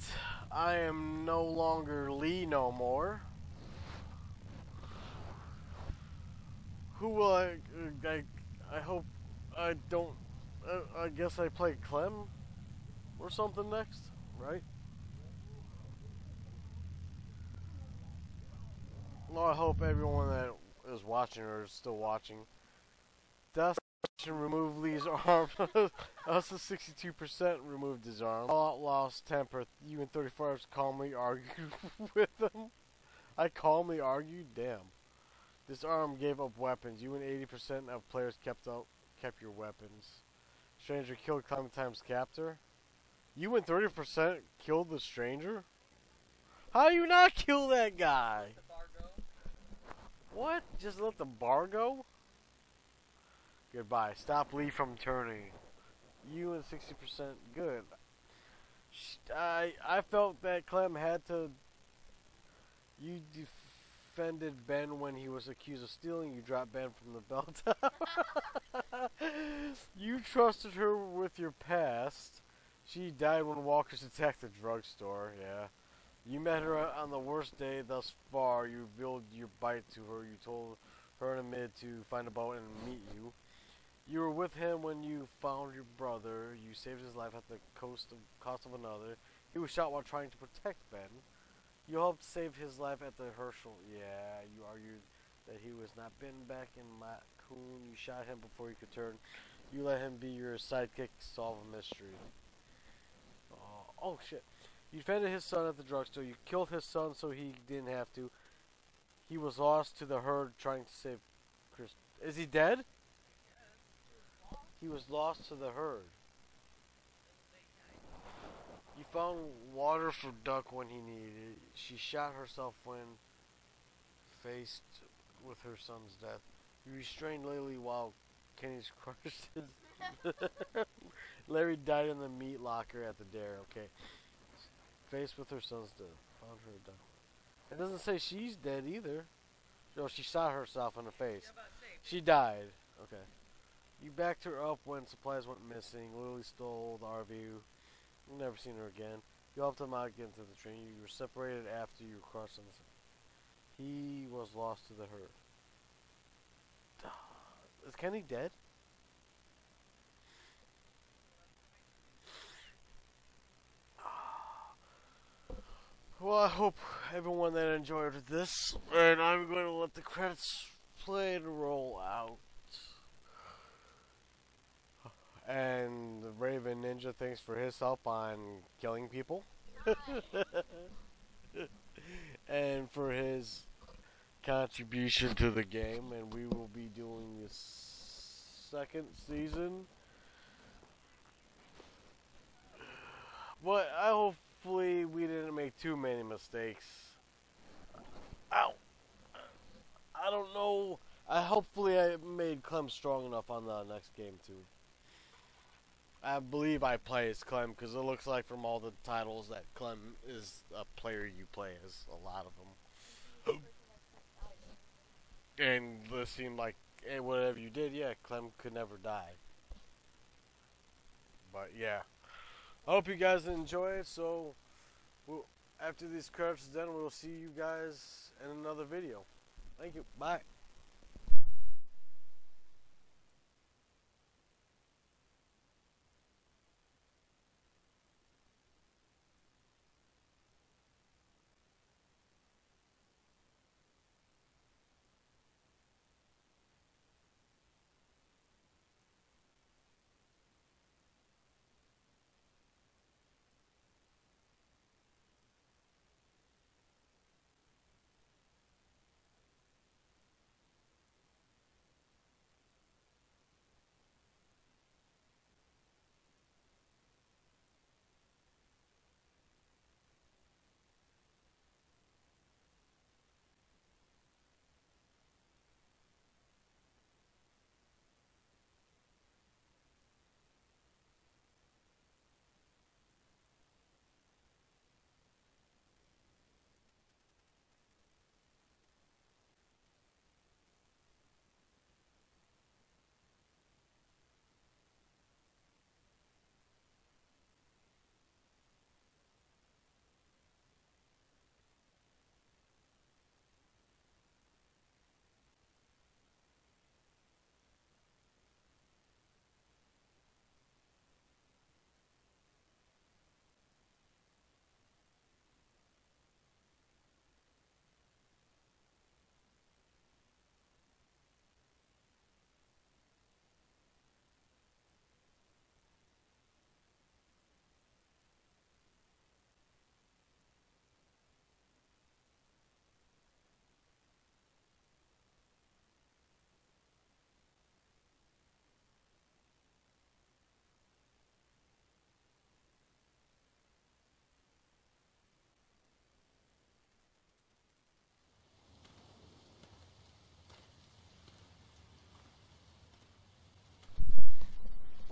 Speaker 6: I am no longer Lee no more. Who will I? I, I hope I don't. Uh, I guess I play Clem or something next, right? Well, I hope everyone that is watching or is still watching. Dust remove Lee's arm. Us 62% removed his arm. All lost temper. You and 34 hours calmly argued with him. I calmly argued. Damn. This arm gave up weapons. You and 80% of players kept up, kept your weapons. Stranger killed Clementine's captor. You and 30% killed the stranger? How you not kill that guy? What? Just let the bar go? Goodbye. Stop Lee from turning. You and 60% good. I I felt that Clem had to. You defended Ben when he was accused of stealing. You dropped Ben from the bell tower. you trusted her with your past. She died when walkers attacked the drugstore. Yeah. You met her on the worst day thus far. You revealed your bite to her. You told her and admitted to find a boat and meet you. You were with him when you found your brother. You saved his life at the cost of, cost of another. He was shot while trying to protect Ben. You helped save his life at the Hershel. Yeah, you argued that he was not bitten back in Macon. You shot him before he could turn. You let him be your sidekick, solve a mystery. Oh, oh shit. You defended his son at the drugstore. You killed his son so he didn't have to. He was lost to the herd trying to save Chris. Is he dead? He was lost to the herd. You found water for Duck when he needed it. She shot herself when faced with her son's death. You restrained Lily while Kenny's crushed his. Larry died in the meat locker at the dare. Okay. Faced with her son's death. Found her dead. It doesn't say she's dead either. No, she shot herself in the face. She died. Okay. You backed her up when supplies went missing. Lily stole the RV. You've never seen her again. You helped him out get into the train. You were separated after you crossed the He was lost to the herd. Is Kenny dead? Well, I hope everyone that enjoyed this, and I'm going to let the credits play and roll out. And Raven Ninja, thanks for his help on killing people. and for his contribution to the game. And we will be doing this second season. But I hopefully we didn't make too many mistakes. Ow! I don't know. I hopefully I made Clem strong enough on the next game too. I believe I play as Clem because it looks like from all the titles that Clem is a player you play as. A lot of them. and it seemed like eh, whatever you did, yeah, Clem could never die. But yeah, I hope you guys enjoy it. So, we'll, after these credits are done, we'll see you guys in another video. Thank you. Bye.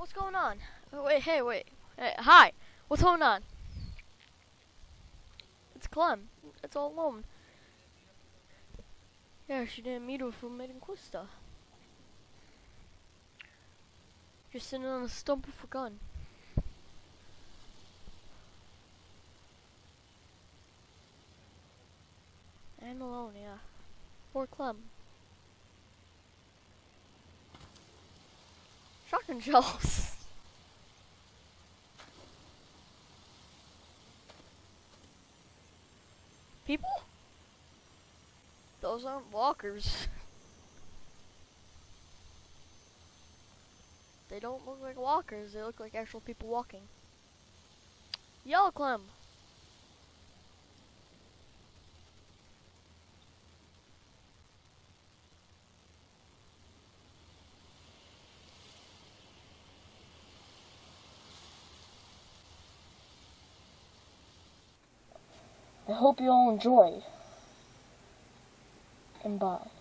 Speaker 1: What's going on? Oh, wait, hey, wait. Hey, hi. What's going on? It's Clem. It's all alone. Yeah, she didn't meet her for Medinquista. Just sitting on a stump with a gun. I'm alone, yeah. Poor Clem. Shotgun shells. People? Those aren't walkers. They don't look like walkers, they look like actual people walking. Yellow Clem! I hope you all enjoy. And bye.